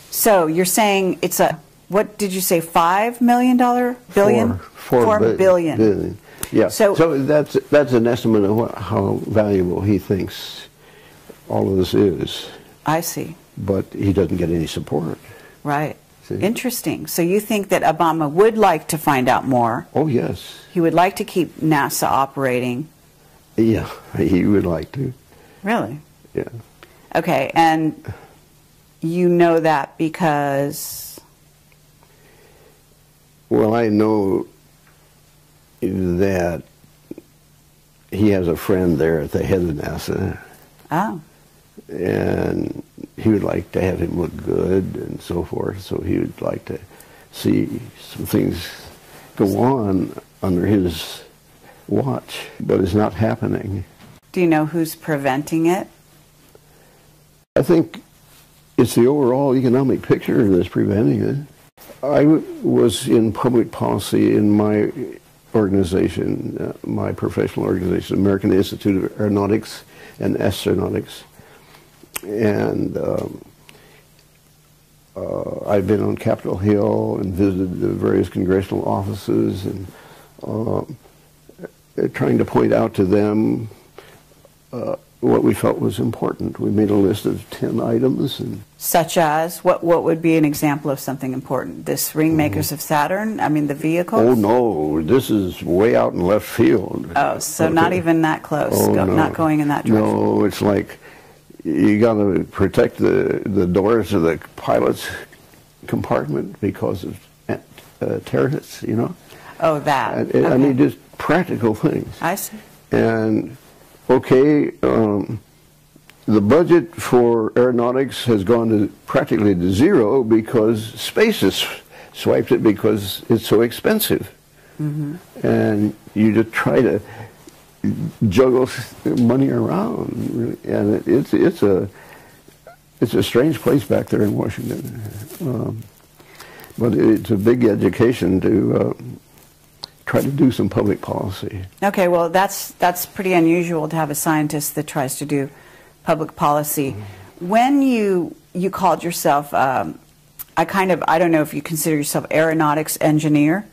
So you're saying it's a, what did you say, $5 million billion? Four- Four bi- billion. billion. Yeah, So- so that's, that's an estimate of what, how valuable he thinks all of this is, I see, but he doesn't get any support. right. See? Interesting. So you think that Obama would like to find out more? Oh, yes. He would like to keep NASA operating. Yeah, he would like to. Really? Yeah. Okay, and you know that because Well, I know that he has a friend there at the head of NASA, oh, and he would like to have him look good and so forth. So he would like to see some things go on under his watch, but it's not happening. do you know who's preventing it? I think it's the overall economic picture that's preventing it. I w- was in public policy in my organization, uh, my professional organization, American Institute of Aeronautics and Astronautics. And um, uh, I've been on Capitol Hill and visited the various congressional offices and uh, trying to point out to them uh, what we felt was important. We made a list of 10 items and Such as what? What would be an example of something important? This ring makers of Saturn. I mean, the vehicles. Oh no, this is way out in left field. Oh, so not even that close. Oh, Go, no. Not going in that direction. No, it's like you got to protect the the doors of the pilot's compartment because of uh, terrorists. You know, Oh, that. I, I Okay. mean just practical things. I see. And okay, um, the budget for aeronautics has gone to practically to zero because space has swiped it because it's so expensive. And you just try to juggle money around, really. and it, it's it's a it's a strange place back there in Washington. Um, but it's a big education to uh, try to do some public policy. Okay, well, that's that's pretty unusual to have a scientist that tries to do public policy. When you you called yourself, um, I kind of I don't know if you consider yourself aeronautics engineer.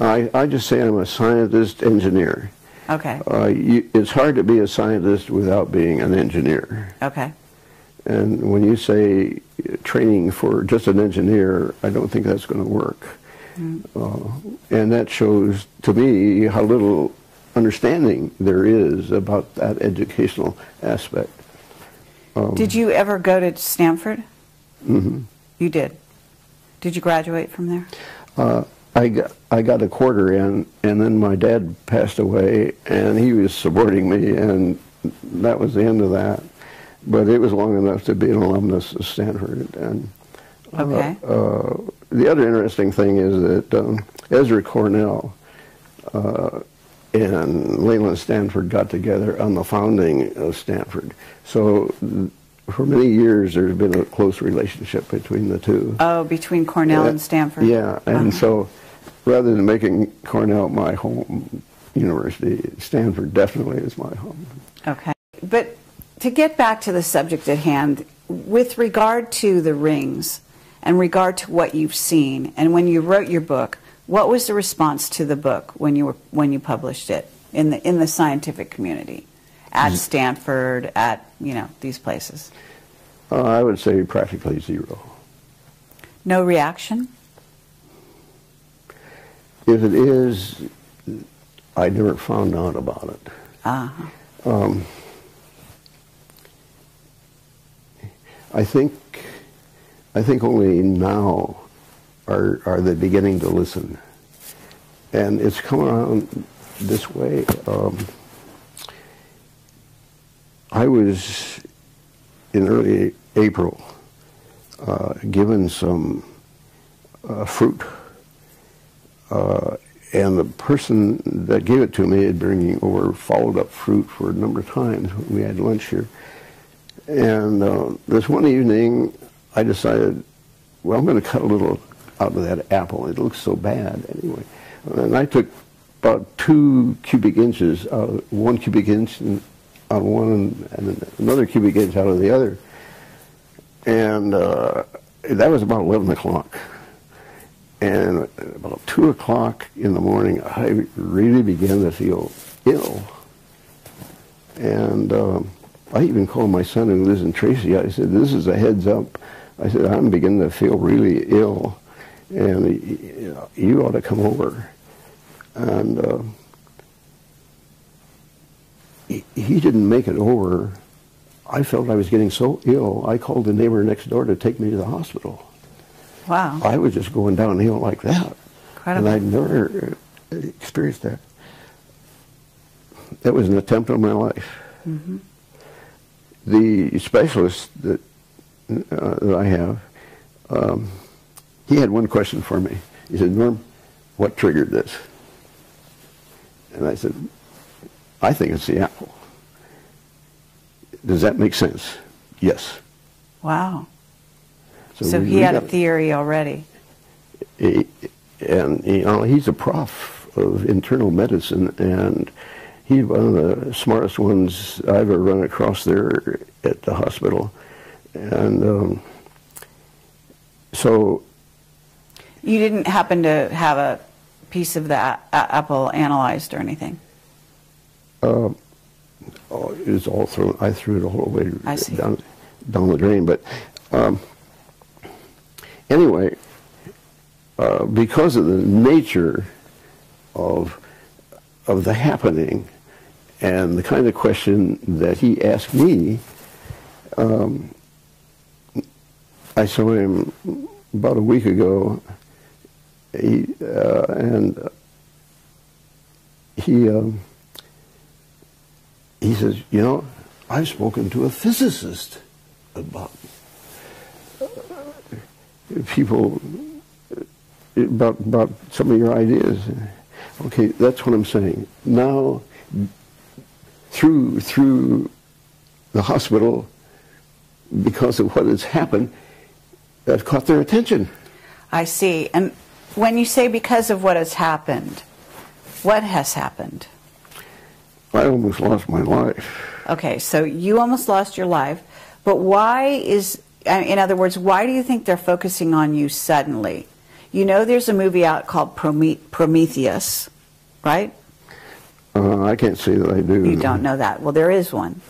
I, I just say I'm a scientist engineer. Okay, Uh, you, it's hard to be a scientist without being an engineer. okay, And when you say training for just an engineer, I don't think that's going to work. Uh, and that shows to me how little understanding there is about that educational aspect. Did you ever go to Stanford? Mm -hmm. You did. Did you graduate from there? Uh, I got I got a quarter in, and then my dad passed away, and he was supporting me, and that was the end of that. But it was long enough to be an alumnus of Stanford. And uh, Okay. uh, the other interesting thing is that um, Ezra Cornell uh, and Leland Stanford got together on the founding of Stanford. So for many years, there's been a close relationship between the two. Oh, between Cornell and Stanford. Yeah, and Uh-huh. so rather than making Cornell my home university, Stanford definitely is my home. Okay. But to get back to the subject at hand, with regard to the rings and regard to what you've seen, and when you wrote your book, what was the response to the book when you were when you published it in the in the scientific community, at Stanford, at you know these places? Uh, I would say practically zero. No reaction. If it is, I never found out about it. Uh-huh. Um, I think, I think only now are are they beginning to listen, and it's come around this way. Um, I was in early April uh, given some uh, fruit, uh, and the person that gave it to me had bringing over followed up fruit for a number of times. We had lunch here, and uh, this one evening, I decided, well, I'm going to cut a little out of that apple. It looks so bad anyway, and I took about two cubic inches, out, one cubic inch of one and another cubic inch out of the other. And uh, that was about 11 o'clock. And about 2 o'clock in the morning, I really began to feel ill. And um, I even called my son who lives in Tracy. I said, this is a heads up. I said, I'm beginning to feel really ill. and you ought to come over. And uh, he, he didn't make it over. I felt I was getting so ill, I called the neighbor next door to take me to the hospital. Wow. I was just going downhill like that. Incredible. And I'd never uh, experienced that. That was an attempt on my life. Mm-hmm. The specialist that, uh, that I have, um, he had one question for me. He said, Norm, what triggered this? And I said, I think it's the apple. Does that make sense? Yes. Wow. So, we- he we had a theory already. he- and you know, he's a prof of internal medicine, and he's one of the smartest ones I've ever run across there at the hospital. And um, so, You didn't happen to have a piece of the apple analyzed or anything? oh, it was all thrown. I threw it all the way down down the drain. But um, anyway, uh, because of the nature of of the happening and the kind of question that he asked me, um, I saw him about a week ago, he, uh, and he um, he says, you know, I've spoken to a physicist about people about about some of your ideas. Okay, that's what I'm saying. Now, through through the hospital, because of what has happened, I've caught their attention. I see. And when you say because of what has happened, what has happened? I almost lost my life. Okay, so you almost lost your life, but why is, in other words, why do you think they're focusing on you suddenly? You know, there's a movie out called Prometheus, right? Uh, I can't say that I do. You don't know that. Well, there is one.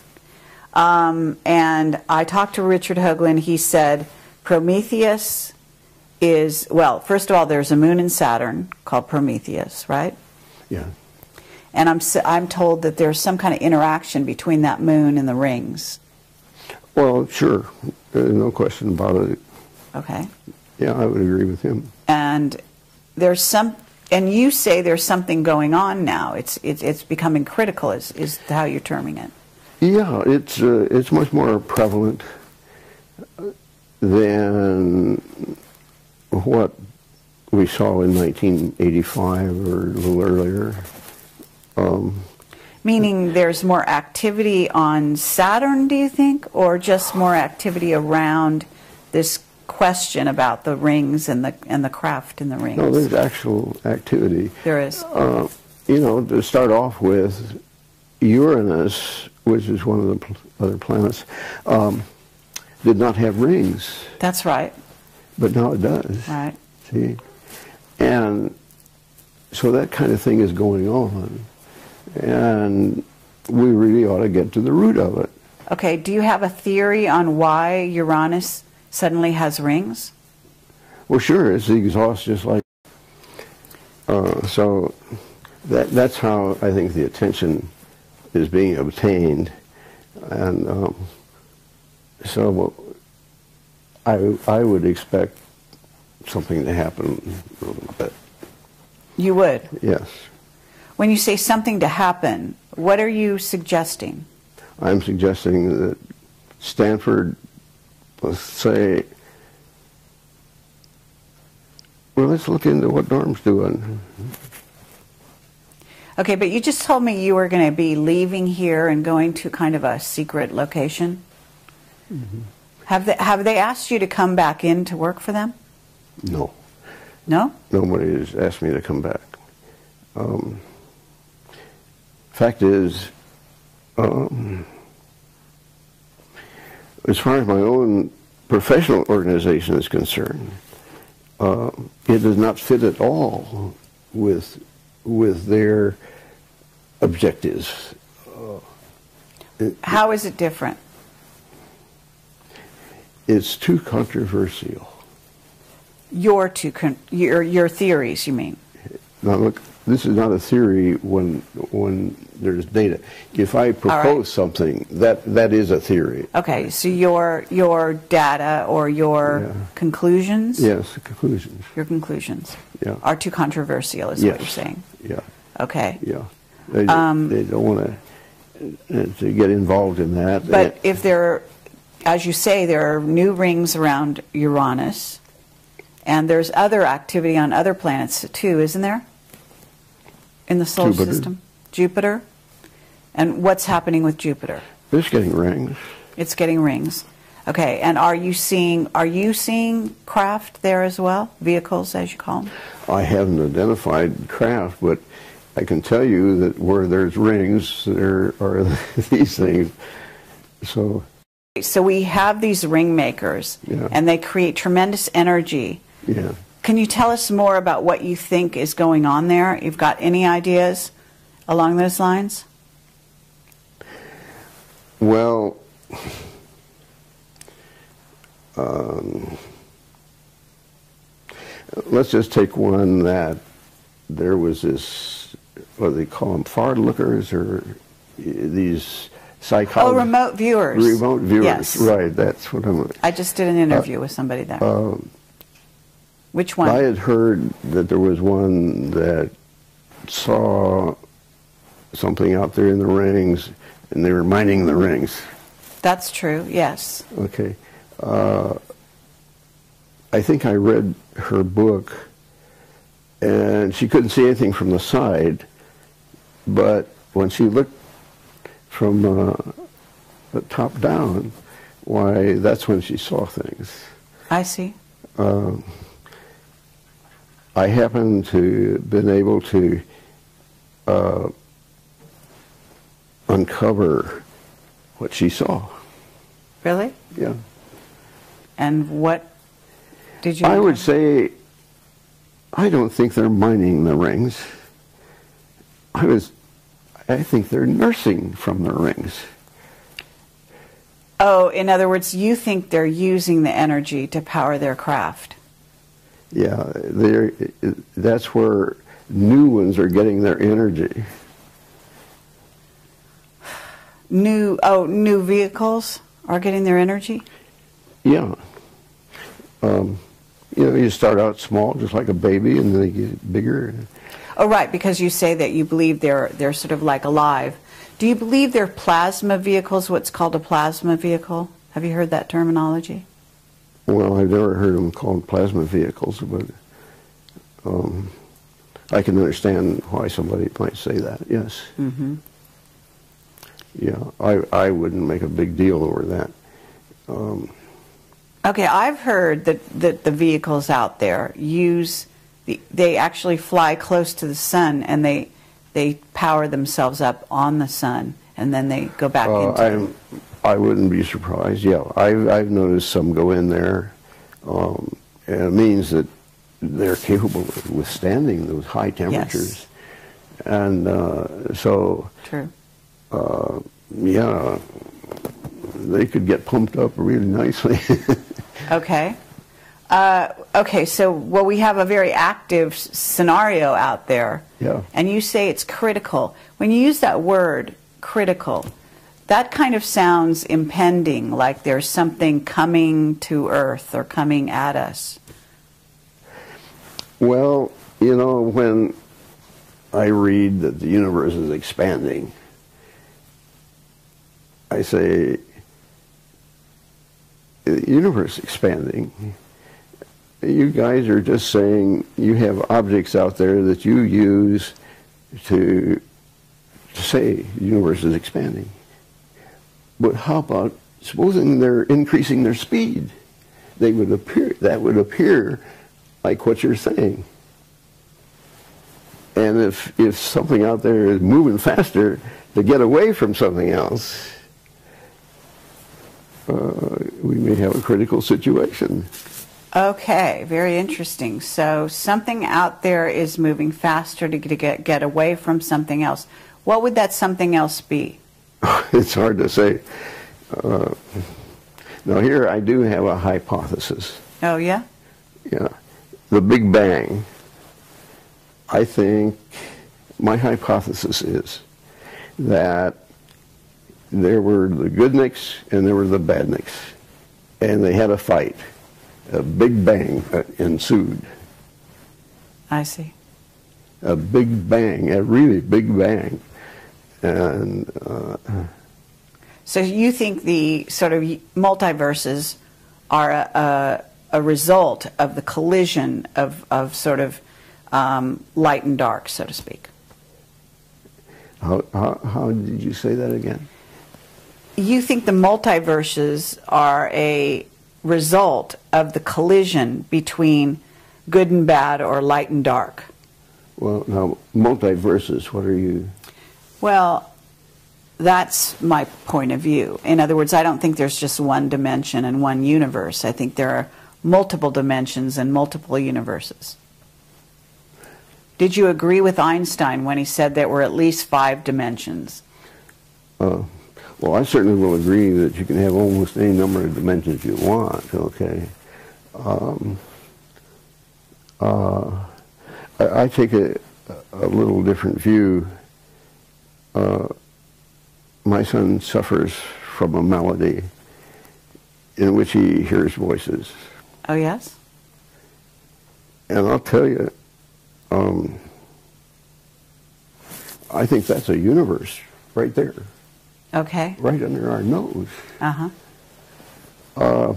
Um, and I talked to Richard Hoagland. He said Prometheus is, well, first of all, there's a moon in Saturn called Prometheus, right? Yeah. And I'm, I'm told that there's some kind of interaction between that moon and the rings. Well, sure. There's no question about it. Okay. Yeah, I would agree with him. And there's some, and you say there's something going on now. It's, it's, it's becoming critical, is, is how you're terming it. Yeah, it's uh, it's much more prevalent than what we saw in 1985 or a little earlier. Um, Meaning there's more activity on Saturn, do you think, or just more activity around this question about the rings and the and the craft in the rings? no, there's actual activity. there is. Uh, you know, to start off with, Uranus, which is one of the pl- other planets, um, did not have rings, That's right. but now it does. Right. See? And so that kind of thing is going on. And we really ought to get to the root of it. Okay. Do you have a theory on why Uranus suddenly has rings? Well, sure, it's the exhaust just like. Uh, so that, that's how I think the attention is being obtained. And um, so I, I would expect something to happen a little bit. You would. Yes. When you say something to happen, what are you suggesting? I'm suggesting that Stanford, let's say, well, let's look into what Norm's doing. Okay, but you just told me you were going to be leaving here and going to kind of a secret location. Have they have they asked you to come back in to work for them? No, No. nobody has asked me to come back. Um, fact is, um, as far as my own professional organization is concerned, uh, it does not fit at all with with their objectives. How is it different? It's too controversial. Your two, con- your your theories, you mean? Now, look, this is not a theory when when there's data. If I propose something, that that is a theory. Okay, so your your data or your Yeah. conclusions, Yes, conclusions. your conclusions, Yeah. are too controversial, is yes. what you're saying. Yeah, Okay, yeah. They, Um, they don't want to to get involved in that. but if there, as you say, there are new rings around Uranus, and there's other activity on other planets too, isn't there? In the solar Jupiter. system, Jupiter, and what's happening with Jupiter? it's getting rings. It's getting rings. Okay, and are you seeing are you seeing craft there as well? Vehicles, as you call them. I haven't identified craft, but I can tell you that where there's rings, there are these things. So, So we have these ring makers, Yeah. and they create tremendous energy. yeah. Can you tell us more about what you think is going on there? You've got any ideas along those lines? Well, um, let's just take one that there was this, what do they call them, far lookers or these Oh, remote viewers. Remote viewers, Yes. right? That's what I'm. I just did an interview with somebody there. Uh, Which one? I had heard that there was one that saw something out there in the rings, and they were mining the rings. That's true. Yes. Okay. Uh, I think I read her book, and she couldn't see anything from the side, but when she looked from uh, the top down, why, that's when she saw things. I see. Um, I happen to been able to uh, uncover what she saw. Really? Yeah. And what did you? I would say I don't think they're mining the rings. I was I think they're nursing from the rings. Oh, in other words, you think they're using the energy to power their craft. Yeah, they're that's where new ones are getting their energy. New oh, new vehicles are getting their energy. Yeah. Um, you know, you start out small, just like a baby, and then they get bigger. Oh, right, because you say that you believe they're they're sort of like alive. Do you believe they're plasma vehicles? What's called a plasma vehicle? Have you heard that terminology? Well, I've never heard them called plasma vehicles, but um, I can understand why somebody might say that. Yes. Mm-hmm. Yeah, I I wouldn't make a big deal over that. Um, Okay, I've heard that, that the vehicles out there use the, they actually fly close to the sun and they they power themselves up on the sun and then they go back uh, into I'm I wouldn't be surprised. Yeah, I've I've noticed some go in there, um, and it means that they're capable of withstanding those high temperatures, and uh, so. True. uh, yeah, they could get pumped up really nicely. Okay. Uh, okay, so well, we have a very active scenario out there. Yeah. And you say it's critical. When you use that word, critical, that kind of sounds impending, like there's something coming to Earth or coming at us. well, you know, when I read that the universe is expanding, I say, the universe expanding. You guys are just saying you have objects out there that you use to, to say the universe is expanding. But how about supposing they're increasing their speed? They would appear that would appear like what you're saying. And if if something out there is moving faster to get away from something else, uh, we may have a critical situation. Okay, very interesting. So something out there is moving faster to get, get, get away from something else. What would that something else be? it's hard to say. Uh, now here I do have a hypothesis. Oh, yeah? Yeah, the Big Bang, I think my hypothesis is that there were the good nicks and there were the bad nicks, and they had a fight. A big bang ensued. I see. A big bang, a really big bang, and uh, So you think the sort of multiverses are a, a, a result of the collision of, of sort of um, light and dark, so to speak? how, how, how did you say that again? You think the multiverses are a result of the collision between good and bad or light and dark? Well, now multiverses. What are you? Well, that's my point of view. In other words, I don't think there's just one dimension and one universe. I think there are multiple dimensions and multiple universes. Did you agree with Einstein when he said there were at least five dimensions? Uh, well, I certainly will agree that you can have almost any number of dimensions you want. Okay. Um, uh, I, I take a, a little different view. Uh, my son suffers from a malady in which he hears voices. Oh, yes? And I'll tell you, um, I think that's a universe right there, Okay. right under our nose. Uh huh. Uh,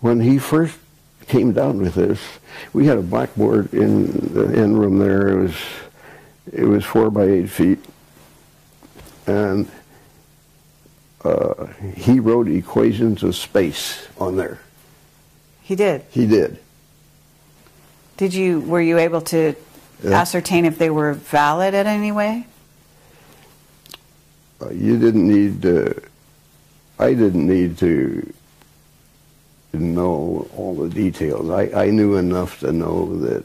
when he first came down with this, we had a blackboard in the end room there. It was it was four by eight feet, and uh, he wrote equations of space on there. He did. He did. Did you? Were you able to Yeah. ascertain if they were valid in any way? Uh, you didn't need to, I didn't need to know all the details. I, I knew enough to know that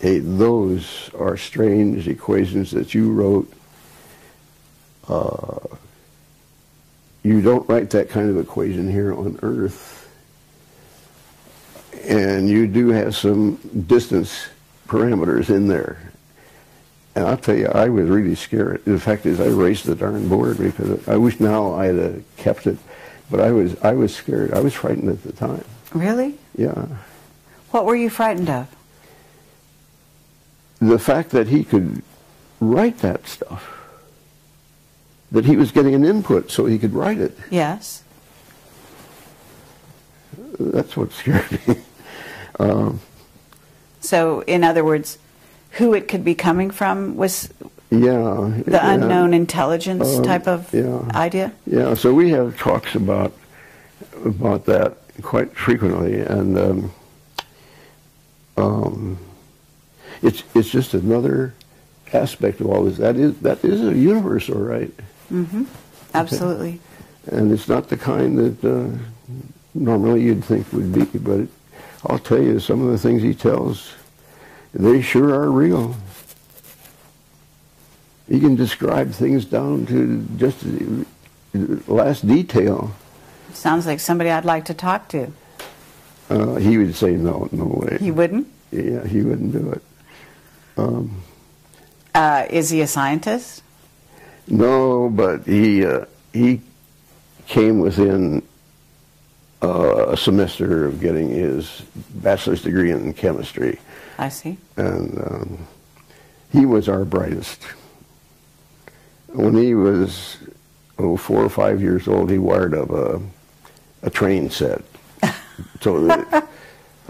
hey, those are strange equations that you wrote. Uh, you don't write that kind of equation here on Earth. And you do have some distance parameters in there. And I'll tell you, I was really scared. The fact is, I erased the darn board because I wish now I'd have kept it. But I was, I was scared. I was frightened at the time. Really? Yeah. What were you frightened of? The fact that he could write that stuff, that he was getting an input so he could write it, Yes. that's what scared me. Um, So, in other words, who it could be coming from was yeah. the yeah. unknown intelligence Um, type of yeah. idea? Yeah, so we have talks about about that quite frequently, and um, um, it's it's just another aspect of all this. That is that is a universe, all right, Mm-hmm. Absolutely. and it's not the kind that uh, normally you'd think would be. But I'll tell you, some of the things he tells, they sure are real. He can describe things down to just the last detail. Sounds like somebody I'd like to talk to. Uh, he would say no, no way. He wouldn't? yeah, he wouldn't do it. Um, Uh, is he a scientist? No, but he uh, he came within uh, a semester of getting his bachelor's degree in chemistry, I see. and um, he was our brightest. When he was oh four or five years old, he wired up a a train set. so that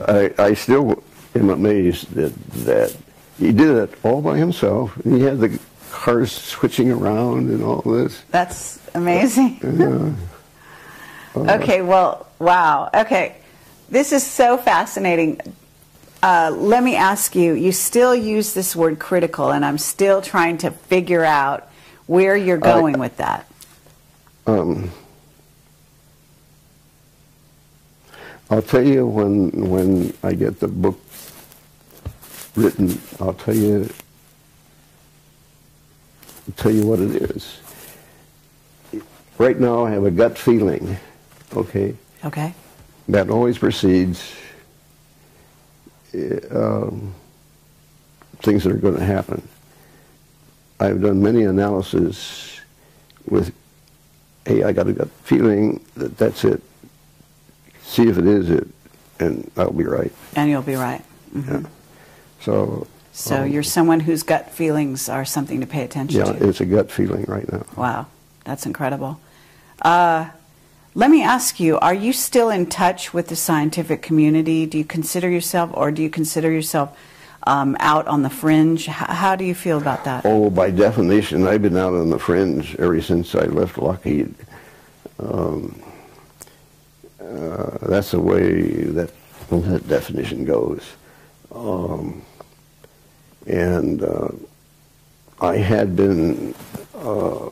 I I still am amazed that that he did it all by himself. He had the cars switching around and all this. That's amazing. Uh, Okay, well, wow. Okay, this is so fascinating. Uh, let me ask you you still use this word critical, and I'm still trying to figure out where you're I- going with that. um, I'll tell you when when I get the book written. I'll tell you tell you what it is. Right now, I have a gut feeling. Okay, Okay? that always precedes um, things that are going to happen. I've done many analyses with, hey, I got a gut feeling that that's it. See if it is it, and I'll be right. And you'll be right. Mhm. Yeah. So, So um, you're someone whose gut feelings are something to pay attention yeah, to. Yeah, it's a gut feeling right now. Wow, that's incredible. Uh, let me ask you: Are you still in touch with the scientific community? Do you consider yourself, or do you consider yourself um, out on the fringe? H- how do you feel about that? Oh, by definition, I've been out on the fringe ever since I left Lockheed. Um, uh, that's the way that that definition goes. Um, and uh, I had been uh,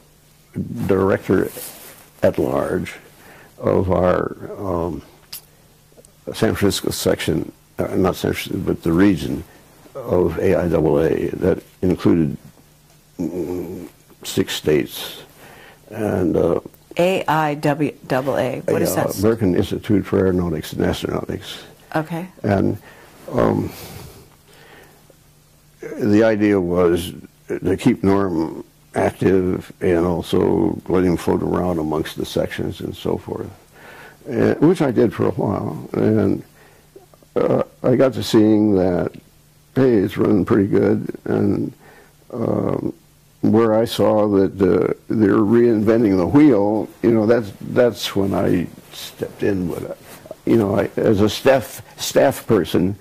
director at large of our um, San Francisco section, uh, not San Francisco, but the region of AIAA that included mm, six states. And uh, AIAA. What is that? American Institute for Aeronautics and Astronautics. Okay. And um, the idea was to keep Norm active and also let him float around amongst the sections and so forth, uh, which I did for a while. And uh, I got to seeing that, hey, it's running pretty good. And um, where I saw that uh, they're reinventing the wheel, you know, that's that's when I stepped in with it. You know, I, as a staff staff person,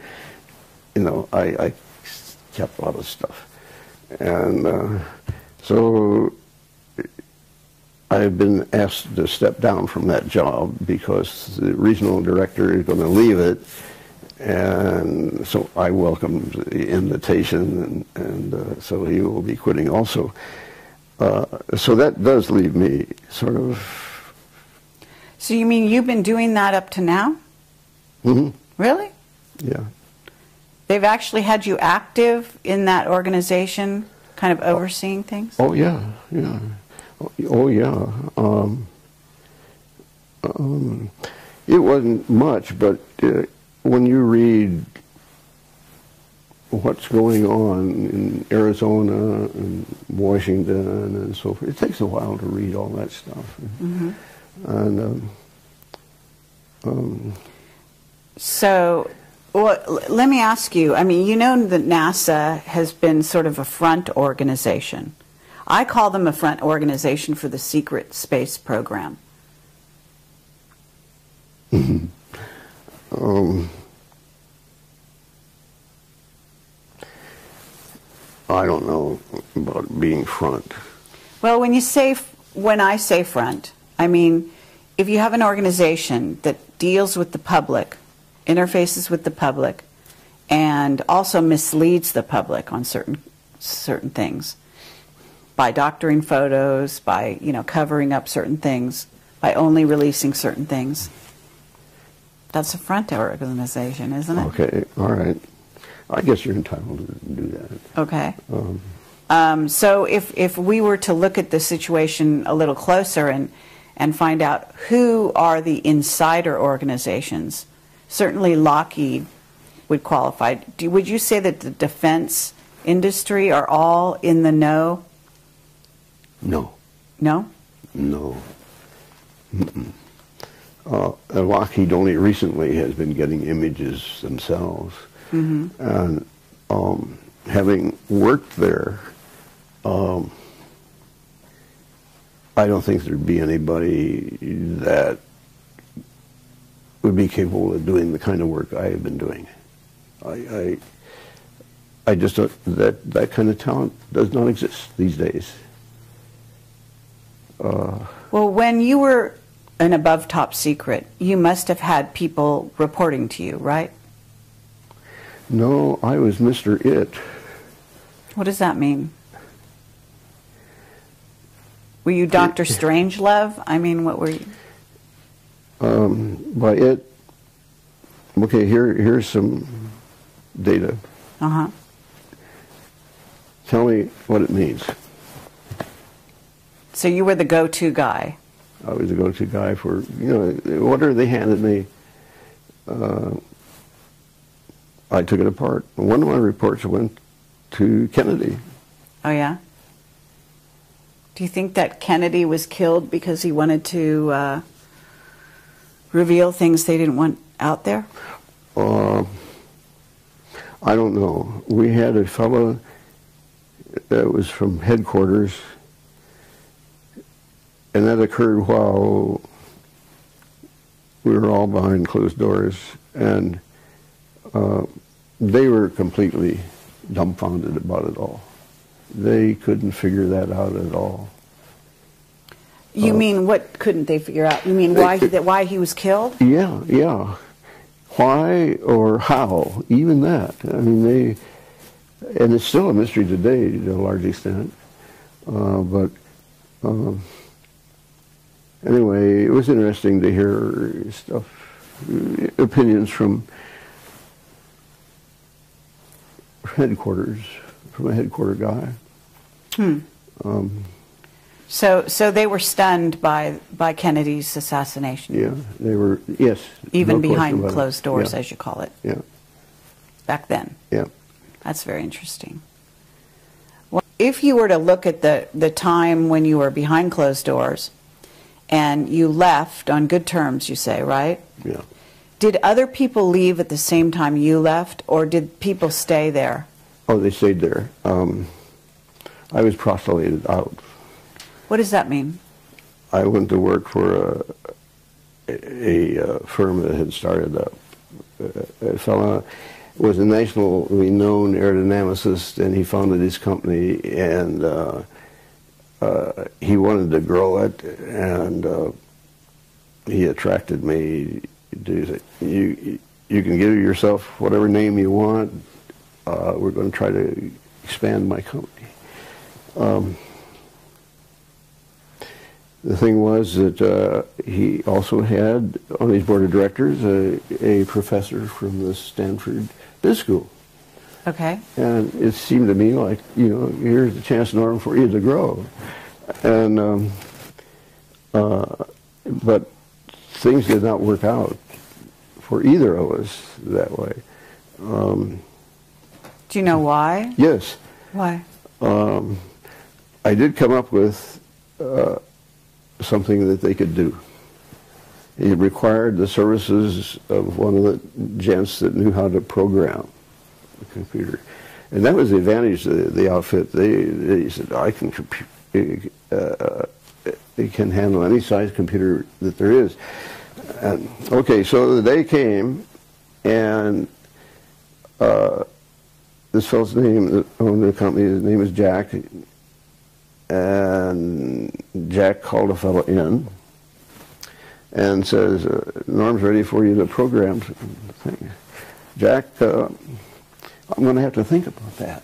you know, I, I kept a lot of stuff, and uh, so I've been asked to step down from that job because the regional director is going to leave it, and so I welcomed the invitation, and, and uh, so he will be quitting also. Uh, so that does leave me sort of. So you mean you've been doing that up to now? hmm Really? yeah. They've actually had you active in that organization, kind of overseeing things? Oh yeah, yeah. Oh, yeah. Um, um, it wasn't much, but uh, when you read what's going on in Arizona and Washington and so forth, it takes a while to read all that stuff. Mm-hmm. And um, um, So, well, let me ask you. I mean, you know that NASA has been sort of a front organization. I call them a front organization for the secret space program. um, I don't know about being front. Well, when you say, when I say front, I mean, if you have an organization that deals with the public, interfaces with the public, and also misleads the public on certain certain things by doctoring photos, by you know covering up certain things, by only releasing certain things. That's a front organization, isn't it? Okay, all right. I guess you're entitled to do that. Okay. Um, Um, so if, if we were to look at the situation a little closer and, and find out who are the insider organizations, certainly Lockheed would qualify. Do, would you say that the defense industry are all in the know? no, No? no. Mm-mm. Uh, Lockheed only recently has been getting images themselves. hmm And um, having worked there, um, I don't think there'd be anybody that would be capable of doing the kind of work I have been doing. I, I, I just don't, that that kind of talent does not exist these days. Uh, Well, when you were an above top secret, you must have had people reporting to you, right? no, I was Mr. It. What does that mean? Were you Dr. Strangelove? I mean, what were you? Um, by it, okay, here here's some data. Uh huh. Tell me what it means. So you were the go to guy. I was the go-to guy for, you know, order they handed me. Uh, I took it apart. One of my reports went to Kennedy. Oh, yeah? Do you think that Kennedy was killed because he wanted to uh, reveal things they didn't want out there? Uh, I don't know. We had a fellow that was from headquarters, and that occurred while we were all behind closed doors, and uh, they were completely dumbfounded about it all. They couldn't figure that out at all. You Uh, mean what couldn't they figure out? You mean why that why he was killed? Yeah, yeah. Why or how? Even that. I mean, they, and it's still a mystery today to a large extent. Uh, but um, anyway, it was interesting to hear stuff, opinions from headquarters, from a headquarter guy. Hmm. Um, So so they were stunned by by Kennedy's assassination, yeah, they were, yes. even no behind closed doors, Yeah, as you call it, yeah, back then. yeah. That's very interesting. Well, if you were to look at the, the time when you were behind closed doors and you left on good terms, you say, right? Yeah. Did other people leave at the same time you left, or did people stay there? Oh, they stayed there. Um, I was proselyted out. What does that mean? I went to work for a, a, uh firm that had started up. A, a fellow was a nationally known aerodynamicist, and he founded his company, and uh, uh, he wanted to grow it, and uh, he attracted me. To you you can give yourself whatever name you want. Uh, we're going to try to expand my company. Um, the thing was that uh, he also had on his board of directors a, a professor from the Stanford Business School. Okay. And it seemed to me like, you know, here's the chance, Norm, for you to grow. And, um, uh, but things did not work out for either of us that way. Um, Do you know why? yes, Why? um, I did come up with uh, something that they could do. It required the services of one of the gents that knew how to program the computer. And that was the advantage of the, the outfit. They, they said, I can, uh, it can handle any size computer that there is. And, okay, so the day came, and uh, this fellow's name, the owner of the company, his name is Jack, and Jack called a fellow in and says, uh, Norm's ready for you to program. Jack, uh, I'm going to have to think about that.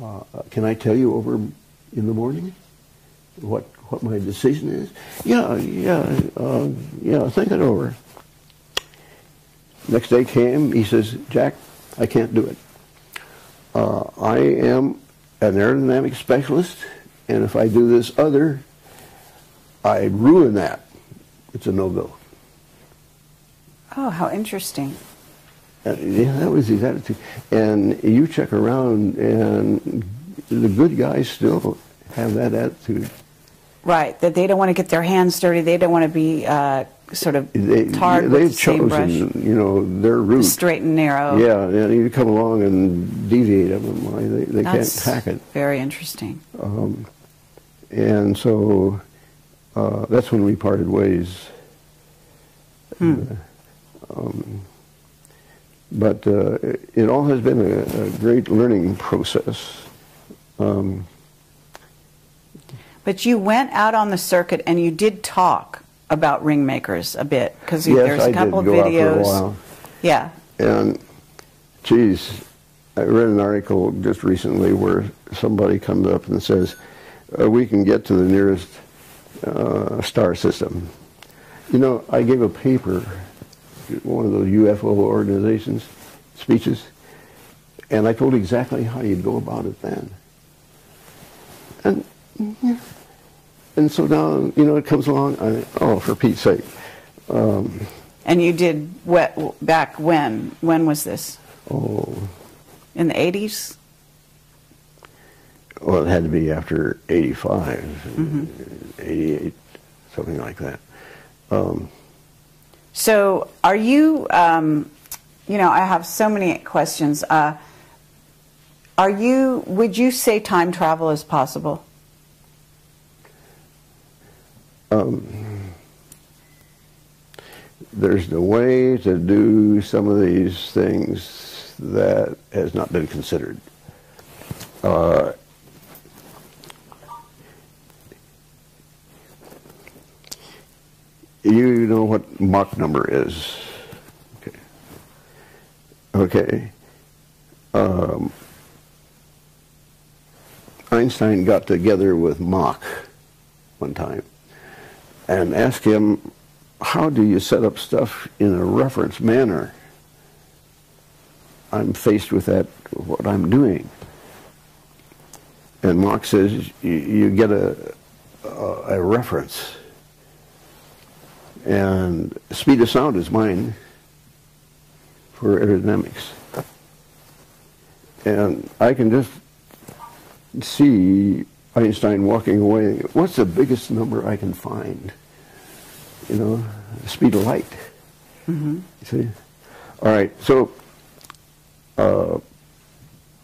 Uh, can I tell you over in the morning what what my decision is? Yeah, yeah, uh, yeah. Think it over. Next day came. He says, Jack, I can't do it. Uh, I am an aerodynamic specialist, and if I do this other, I ruin that. It's a no-go. Oh, how interesting. Uh, yeah, that was his attitude. And you check around, and the good guys still have that attitude. Right, that they don't want to get their hands dirty. They don't want to be uh, sort of They, tarred they've with the same brush. chosen, you know, their route. Straight and narrow. Yeah, and you come along and deviate them. why They, they can't hack it. very interesting. Um, and so uh, that's when we parted ways. Hmm. Um, but uh, it, it all has been a, a great learning process. Um, But you went out on the circuit and you did talk about ring makers a bit because yes, there's a I couple did of go out for a videos. while. Yeah. And, geez, I read an article just recently where somebody comes up and says, uh, we can get to the nearest uh, star system. You know, I gave a paper, one of those UFO organizations, speeches, and I told exactly how you'd go about it then. And, yeah. And so now, you know, it comes along, I, oh, for Pete's sake. Um, And you did what back when? When was this? Oh, In the 80s? well, it had to be after 85, 88, something like that. Um, So, are you, um, you know, I have so many questions. Uh, are you, would you say time travel is possible? There's a way to do some of these things that has not been considered. Uh, you know what Mach number is. Okay. Okay. Um, Einstein got together with Mach one time and ask him, how do you set up stuff in a reference manner? I'm faced with that, what I'm doing. And Mach says, you, get a, a, a reference. And speed of sound is mine for aerodynamics. And I can just see Einstein walking away. What's the biggest number I can find? You know, the speed of light. Mm-hmm. You see? All right, so uh,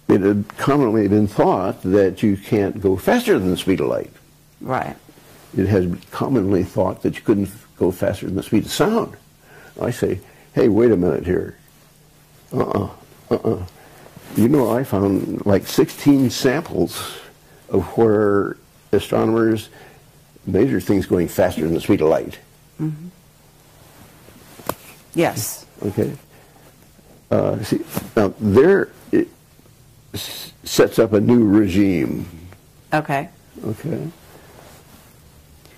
it had commonly been thought that you can't go faster than the speed of light. Right. It has commonly thought that you couldn't go faster than the speed of sound. I say, hey, wait a minute here. Uh-uh, uh-uh. You know, I found like 16 samples of where astronomers measure things going faster than the speed of light. Yes. Okay. Uh, see, now there it s- sets up a new regime. Okay. Okay.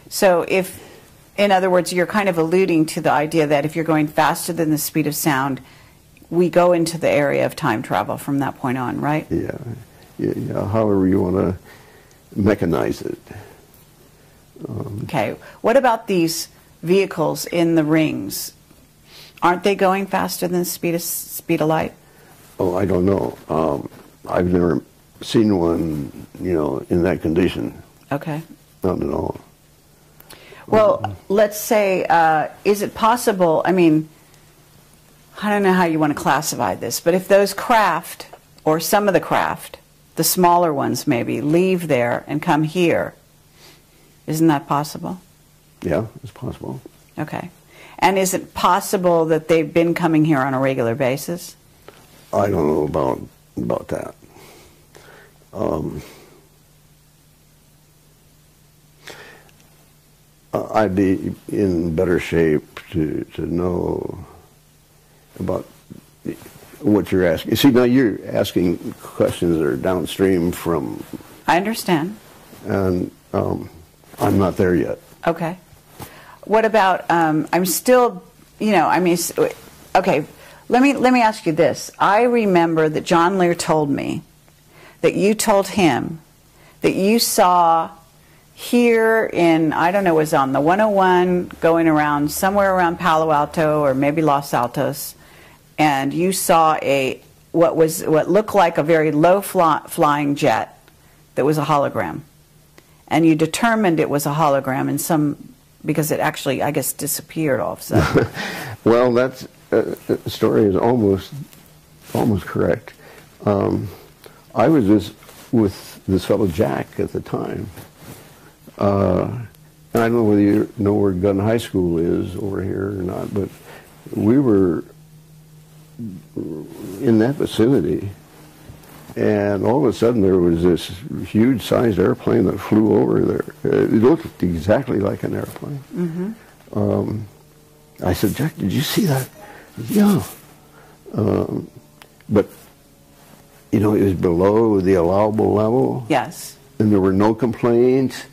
So, if, in other words, you're kind of alluding to the idea that if you're going faster than the speed of sound, we go into the area of time travel from that point on, right? Yeah. Yeah. yeah however you want to mechanize it. Okay. What about these vehicles in the rings? Aren't they going faster than the speed of, speed of light? Oh, I don't know. Um, I've never seen one, you know, in that condition. Okay. Not at all. Well, let's say, uh, is it possible? I mean, I don't know how you want to classify this, but if those craft, or some of the craft, the smaller ones maybe, leave there and come here, isn't that possible? Yeah, it's possible. Okay. And is it possible that they've been coming here on a regular basis? I don't know about about that. Um, I'd be in better shape to to know about what you're asking. See, now you're asking questions that are downstream from, I understand. and um, I'm not there yet. Okay. What about? Um, I'm still, you know, I mean, okay. Let me let me ask you this. I remember that John Lear told me that you told him that you saw here in I don't know was on the 101 going around somewhere around Palo Alto or maybe Los Altos, and you saw a what was what looked like a very low fly, flying jet that was a hologram and you determined it was a hologram in some because it actually I guess disappeared all of a sudden. Well, that uh, uh, story is almost almost correct. Um, I was just with this fellow Jack at the time, uh, and I don't know whether you know where Gun High School is over here or not, but we were in that vicinity, and all of a sudden there was this huge-sized airplane that flew over there. Uh, It looked exactly like an airplane. Um, I said, Jack, did you see that? Yeah. Um, but, you know, it was below the allowable level, yes. and there were no complaints.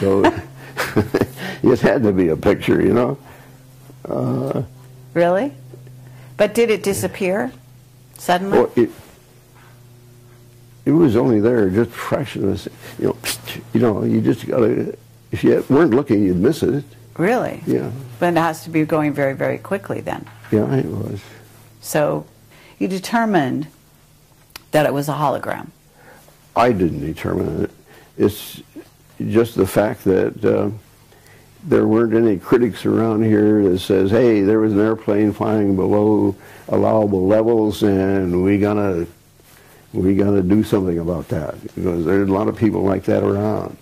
So it had to be a picture, you know? Really? But did it disappear suddenly? Well, it, it was only there just a fraction of a se- you know, you know, you just gotta, if you weren't looking, you'd miss it. really? Yeah, But it has to be going very very quickly then. yeah, it was. So you determined that it was a hologram? I didn't determine it. It's just the fact that uh, there weren't any critics around here that says, "Hey, there was an airplane flying below allowable levels, and we gotta we gotta do something about that." Because there's a lot of people like that around.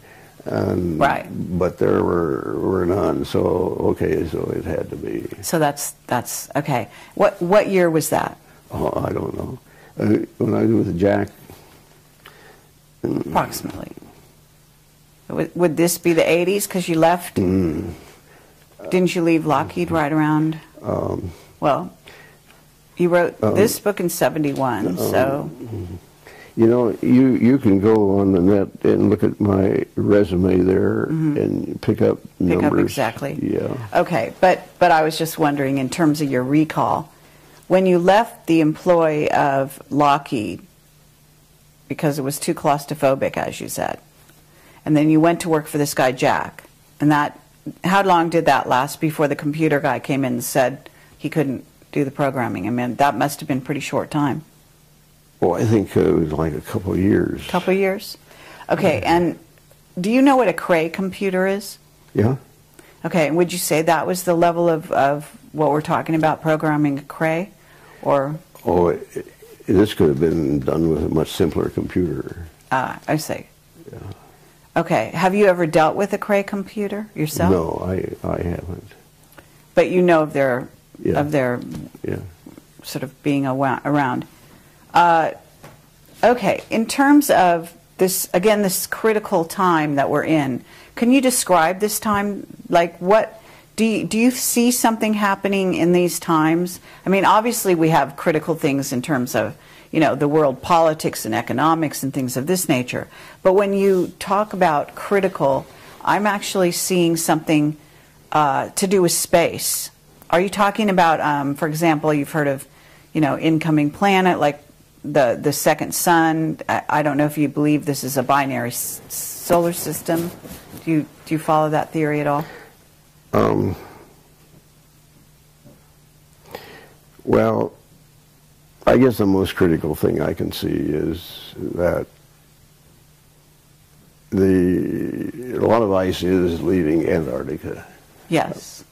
And, Right. But there were were none. So okay, so it had to be. So that's that's okay. What what year was that? Oh, I don't know. Uh, when I was with Jack, Approximately. Would, would this be the 80s because you left? Mm. Didn't you leave Lockheed right around? um, Well, you wrote this book in 71, so You know, you, you can go on the net and look at my resume there and pick up pick numbers. up exactly. Yeah. Okay, but but I was just wondering in terms of your recall, when you left the employ of Lockheed because it was too claustrophobic, as you said, and then you went to work for this guy Jack, and that how long did that last before the computer guy came in and said he couldn't do the programming? I mean, that must have been pretty short time. Well, I think uh, it was like a couple of years. couple of years. Okay, and do you know what a Cray computer is? Yeah. Okay, and would you say that was the level of, of what we're talking about, programming a Cray? Or, Oh, it, it- this could have been done with a much simpler computer. uh, I see. Okay, have you ever dealt with a Cray computer yourself? No, I, I haven't. But you know of their, Yeah. of their Yeah. sort of being around. Uh, okay, in terms of this, again, this critical time that we're in, can you describe this time? Like, what do you, do you see something happening in these times? I mean, obviously, we have critical things in terms of you know the world politics and economics and things of this nature. But when you talk about critical, I'm actually seeing something uh, to do with space. Are you talking about, um, for example, you've heard of, you know, incoming planet like the the second sun? I, I don't know if you believe this is a binary solar system. Do you do you follow that theory at all? Um, well, I guess the most critical thing I can see is that the a lot of ice is leaving Antarctica, Yes.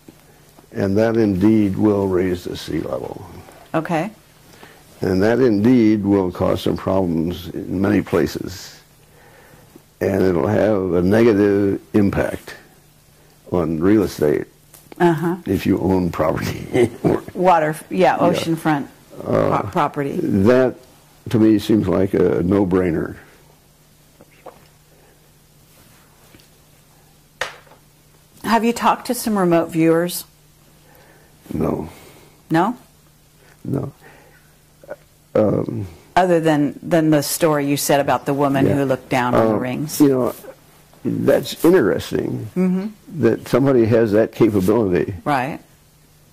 and that indeed will raise the sea level, Okay. and that indeed will cause some problems in many places, and it'll have a negative impact on real estate Uh huh. if you own property. Water. Yeah. Oceanfront pro- property. That, to me, seems like a no-brainer. Have you talked to some remote viewers? No, No. no. Um, Other than than the story you said about the woman Yeah. who looked down on the uh, rings. You know, that's interesting Mm-hmm. that somebody has that capability, Right.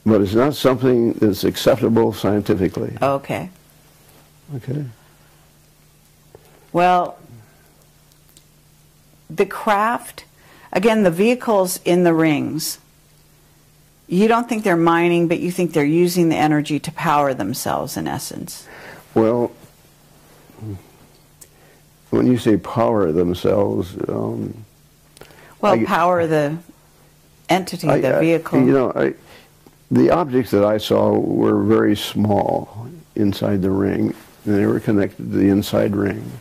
but it's not something that's acceptable scientifically. Okay. Okay. Well, the craft, again, the vehicles in the rings, you don't think they're mining, but you think they're using the energy to power themselves, in essence. Well, when you say power themselves, um, Well, I- power the entity, I- the I- vehicle. You know, I, the objects that I saw were very small inside the ring, and they were connected to the inside ring.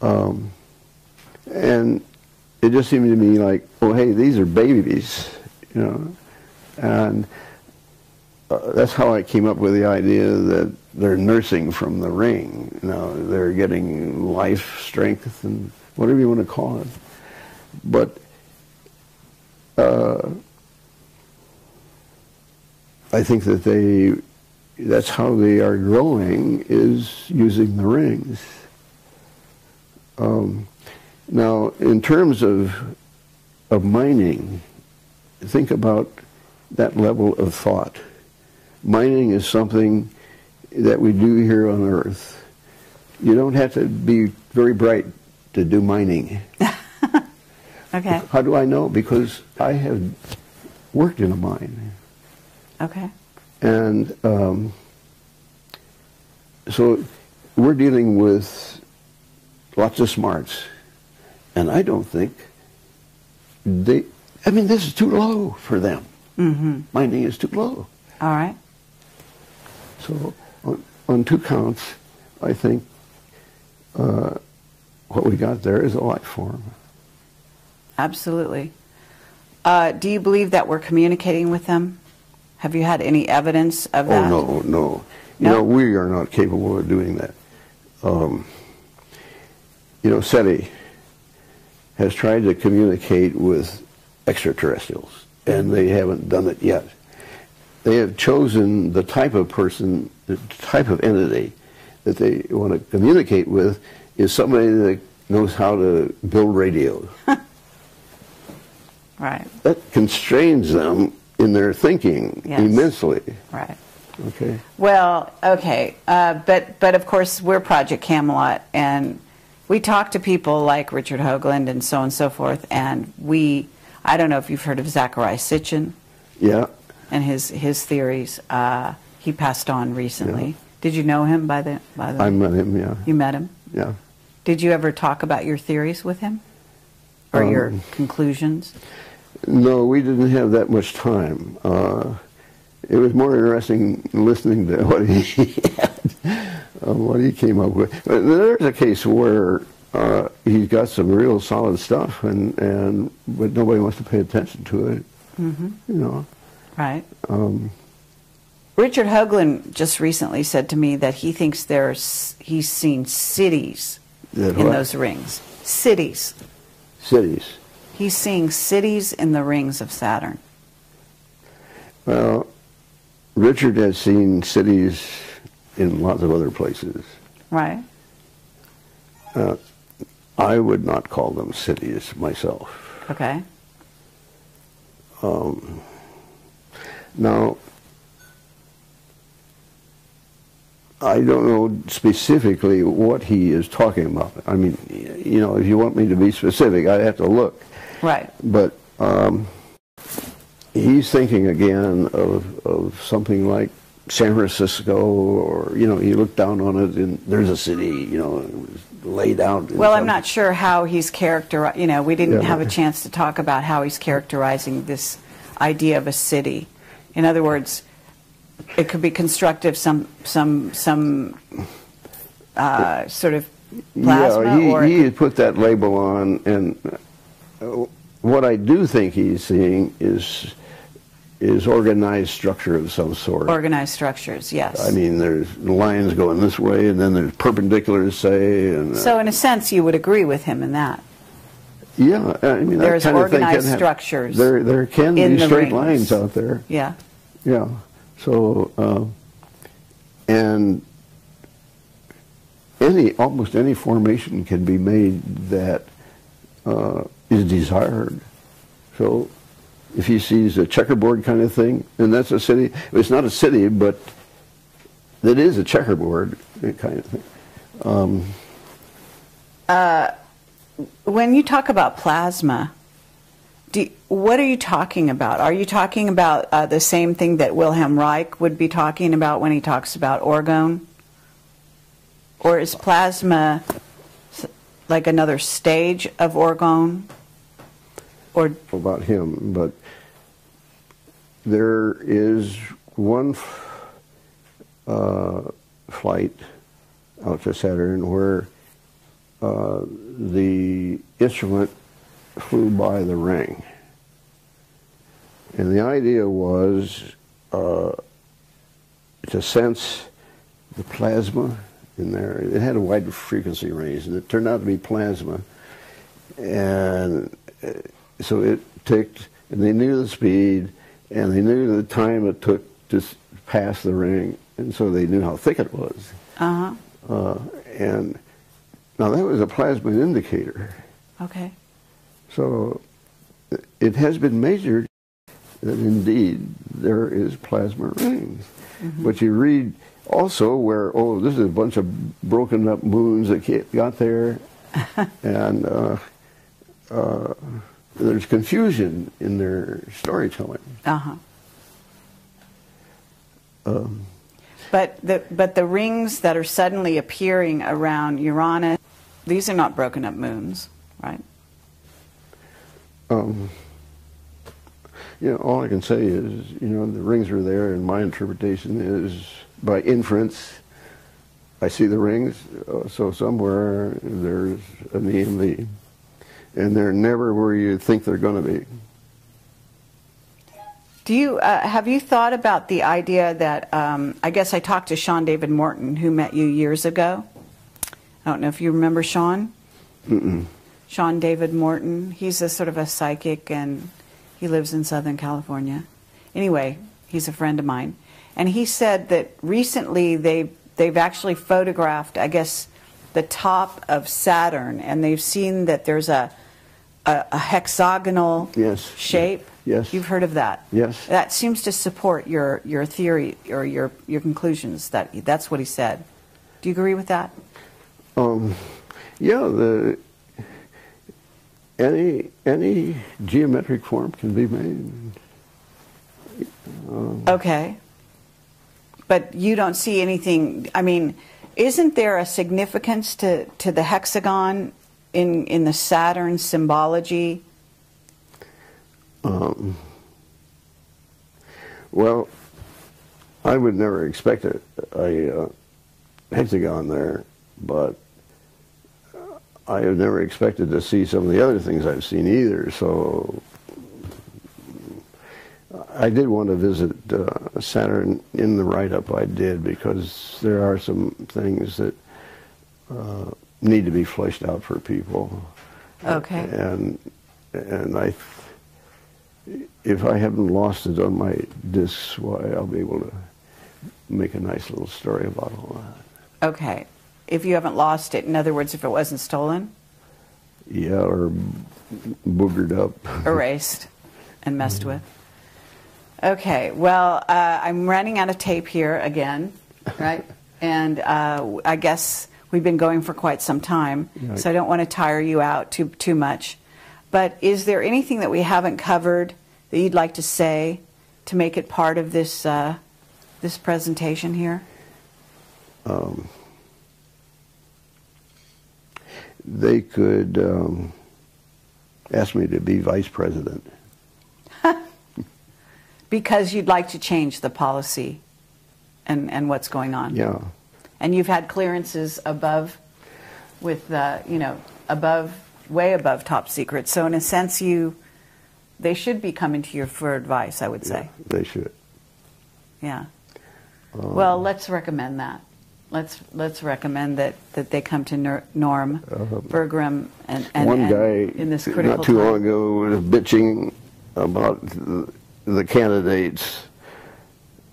Um, and it just seemed to me like, oh, hey, these are babies, you know, and uh, that's how I came up with the idea that they're nursing from the ring. You know, they're getting life, strength, and whatever you want to call it. But uh, I think that they, that's how they are growing is using the rings. Um, now, in terms of, of mining, think about that level of thought. Mining is something that we do here on Earth. You don't have to be very bright to do mining. okay. How do I know? Because I have worked in a mine. Okay. And um, so we're dealing with lots of smarts, and I don't think they. I mean, this is too low for them. Mm-hmm. Minding is too low. All right. So on, on two counts, I think uh, what we got there is a life form. Absolutely. Uh, do you believe that we're communicating with them? Have you had any evidence of Oh that? no, no, No? You know, we are not capable of doing that. Um, you know, SETI has tried to communicate with extraterrestrials, and they haven't done it yet. They have chosen the type of person, the type of entity that they want to communicate with is somebody that knows how to build radios. Right. that constrains them in their thinking Yes. immensely. Right. Okay. Well, okay, uh, but but of course we're Project Camelot, and we talk to people like Richard Hoagland and so on and so forth, and we. I don't know if you've heard of Zecharia Sitchin Yeah. and his his theories. Uh, he passed on recently. Yeah. Did you know him by the by the? I met him. Yeah. you met him. Yeah. Did you ever talk about your theories with him, or your Um, conclusions? No, we didn't have that much time. Uh, it was more interesting listening to what he had, uh, what he came up with. But there's a case where uh, he's got some real solid stuff, and, and but nobody wants to pay attention to it. Mm-hmm. You know. Right. Um, Richard Hoagland just recently said to me that he thinks there's he's seen cities in what? those rings. Cities. cities. He's seeing cities in the rings of Saturn. Well, Richard has seen cities in lots of other places. Right. Uh, I would not call them cities myself. Okay. Um, now, I don't know specifically what he is talking about. I mean, you know, if you want me to be specific, I'd have to look. Right. But um, he's thinking again of, of something like San Francisco, or you know, you look down on it and there's a city, you know, laid out. Well, I'm not sure how he's character. You know, we didn't Yeah. have a chance to talk about how he's characterizing this idea of a city. In other words, it could be constructive, some some some uh, sort of plasma, yeah, he, or he put that label on, and uh, what I do think he's seeing is is organized structure of some sort. organized structures. Yes. I mean, there's lines going this way, and then there's perpendiculars, say, and uh, so, in a sense, you would agree with him in that. yeah, I mean, There's that kind of thing organized can hap- structures There, there can be the straight rings. lines out there. Yeah. Yeah. So, uh, and any almost any formation can be made that uh, is desired. So, if he sees a checkerboard kind of thing, and that's a city. It's not a city, but that is a checkerboard kind of thing. Um, When you talk about plasma, do, what are you talking about? Are you talking about uh, the same thing that Wilhelm Reich would be talking about when he talks about orgone? Or is plasma like another stage of orgone? Or about him, but there is one uh, flight out to Saturn where uh, the instrument flew by the ring. And the idea was uh, to sense the plasma in there. It had a wide frequency range, and it turned out to be plasma. And uh, so it ticked, and they knew the speed, and they knew the time it took to pass the ring, and so they knew how thick it was. uh-huh. Uh, and now that was a plasma indicator. Okay. So it has been measured that indeed there is plasma rings. But you read also where, oh, this is a bunch of broken up moons that got there, and uh, uh, there's confusion in their storytelling. Uh-huh. Um, But the but the rings that are suddenly appearing around Uranus, these are not broken up moons, right? Um, you know, all I can say is, you know, the rings are there, and my interpretation is by inference. I see the rings, uh, so somewhere there's an EMV, and they're never where you think they're going to be. Do you uh, have you thought about the idea that um, I guess I talked to Sean David Morton, who met you years ago. I don't know if you remember Sean. Mm-mm. Sean David Morton. He's a sort of a psychic, and he lives in Southern California. Anyway, he's a friend of mine, and he said that recently they they've actually photographed, I guess, the top of Saturn, and they've seen that there's a a, a hexagonal Yes. shape. Yes. You've heard of that. Yes. That seems to support your, your theory or your, your conclusions that that's what he said. Do you agree with that? Um, yeah, the any any geometric form can be made. Okay. But you don't see anything, I mean, isn't there a significance to, to the hexagon in, in the Saturn symbology? Um, well, I would never expect a, a uh, hexagon there, but I have never expected to see some of the other things I've seen either. So I did want to visit uh, Saturn in the write-up I did because there are some things that uh, need to be fleshed out for people. Okay. And and I, if I haven't lost it on my discs, why I'll be able to make a nice little story about all that. Okay. If you haven't lost it, in other words, if it wasn't stolen, Yeah, or boogered up. erased, and messed with. Okay, well, uh, I'm running out of tape here again, right? and uh, I guess we've been going for quite some time, Yeah. so I don't want to tire you out too too much. But is there anything that we haven't covered that you'd like to say to make it part of this uh, this presentation here? Um, they could um, ask me to be vice president. Because you'd like to change the policy and, and what's going on. Yeah. And you've had clearances above, with uh, you know, above, way above top secret. So in a sense, you, they should be coming to you for advice. I would say, yeah, They should. yeah. Um, well, let's recommend that. Let's let's recommend that, that they come to Nor- Norm Bergrun and, and, One and guy in this critical not too time. long ago was bitching about the, candidates,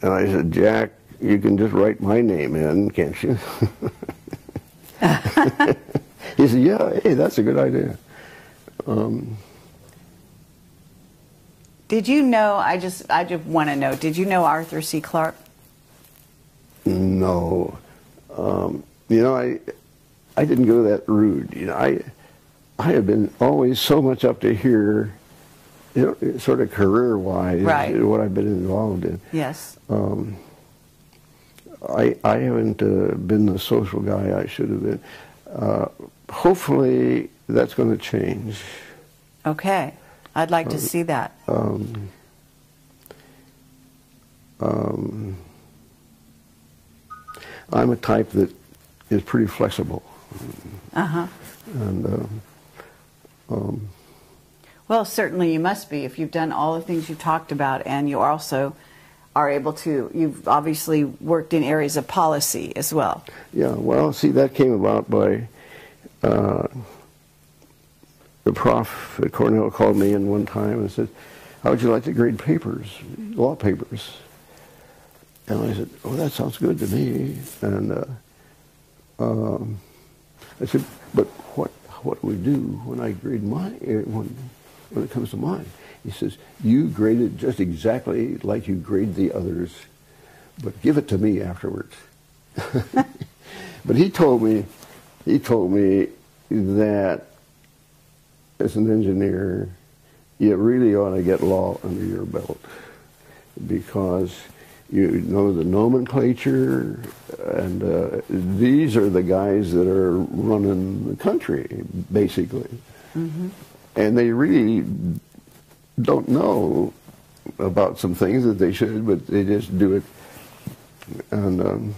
and I said, Jack, you can just write my name in, can't you? he said, Yeah, hey, that's a good idea. Um, Did you know? I just I just want to know. Did you know Arthur C. Clarke? No, um, you know, I I didn't go that rude. You know, I I have been always so much up to here, you know, sort of career wise, Right. what I've been involved in. Yes. Um, I I haven't uh, been the social guy I should have been. Uh, hopefully, that's going to change. Okay. I'd like to see that. Um, um, I'm a type that is pretty flexible, Uh huh. and um, Well, certainly you must be if you've done all the things you talked about, and you also are able to. You've obviously worked in areas of policy as well. yeah. Well, see, that came about by uh, the prof at Cornell called me in one time and said, "How would you like to grade papers, law papers?" And I said, "Oh, that sounds good to me." And uh, um, I said, "But what what do we do when I grade my when when it comes to mine?" He says, "You grade it just exactly like you grade the others, but give it to me afterwards." but he told me, he told me that as an engineer, you really ought to get law under your belt because you know the nomenclature, and uh, these are the guys that are running the country, basically. And they really don't know about some things that they should, but they just do it. And um,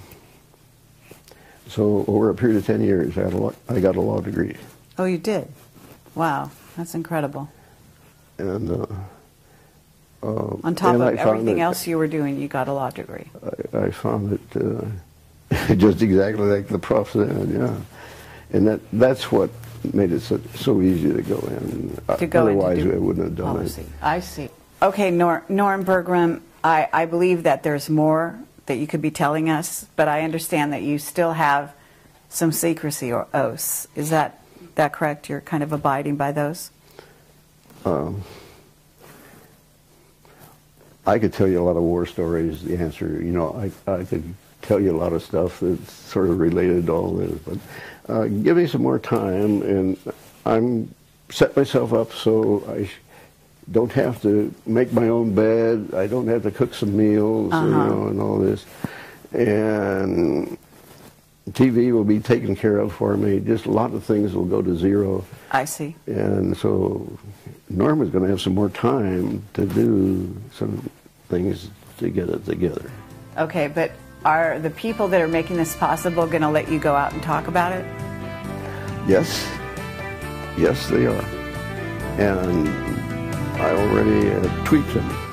so over a period of 10 years, I got a law, I got a law degree. Oh, you did? Wow, that's incredible. And uh, uh, On top of everything that- else you were doing, you got a law degree. I, I found it uh, just exactly like the prof said, yeah. And that that's what made it so, so easy to go in. To go in Otherwise, do I wouldn't have done policy. it. I see. Okay, Nor- Norm Bergrun, I, I believe that there's more that you could be telling us, but I understand that you still have some secrecy or oaths. Is that that correct? You're kind of abiding by those? Um, I could tell you a lot of war stories. The answer, you know, I, I could tell you a lot of stuff that's sort of related to all this. But uh, give me some more time, and I'm set myself up so I sh- don't have to make my own bed. I don't have to cook some meals, you Uh-huh. know, and all this. And TV will be taken care of for me. Just a lot of things will go to zero. I see. And so Norma's going to have some more time to do some things to get it together. Okay, but are the people that are making this possible going to let you go out and talk about it? Yes, yes, they are. And I already uh, tweaked them.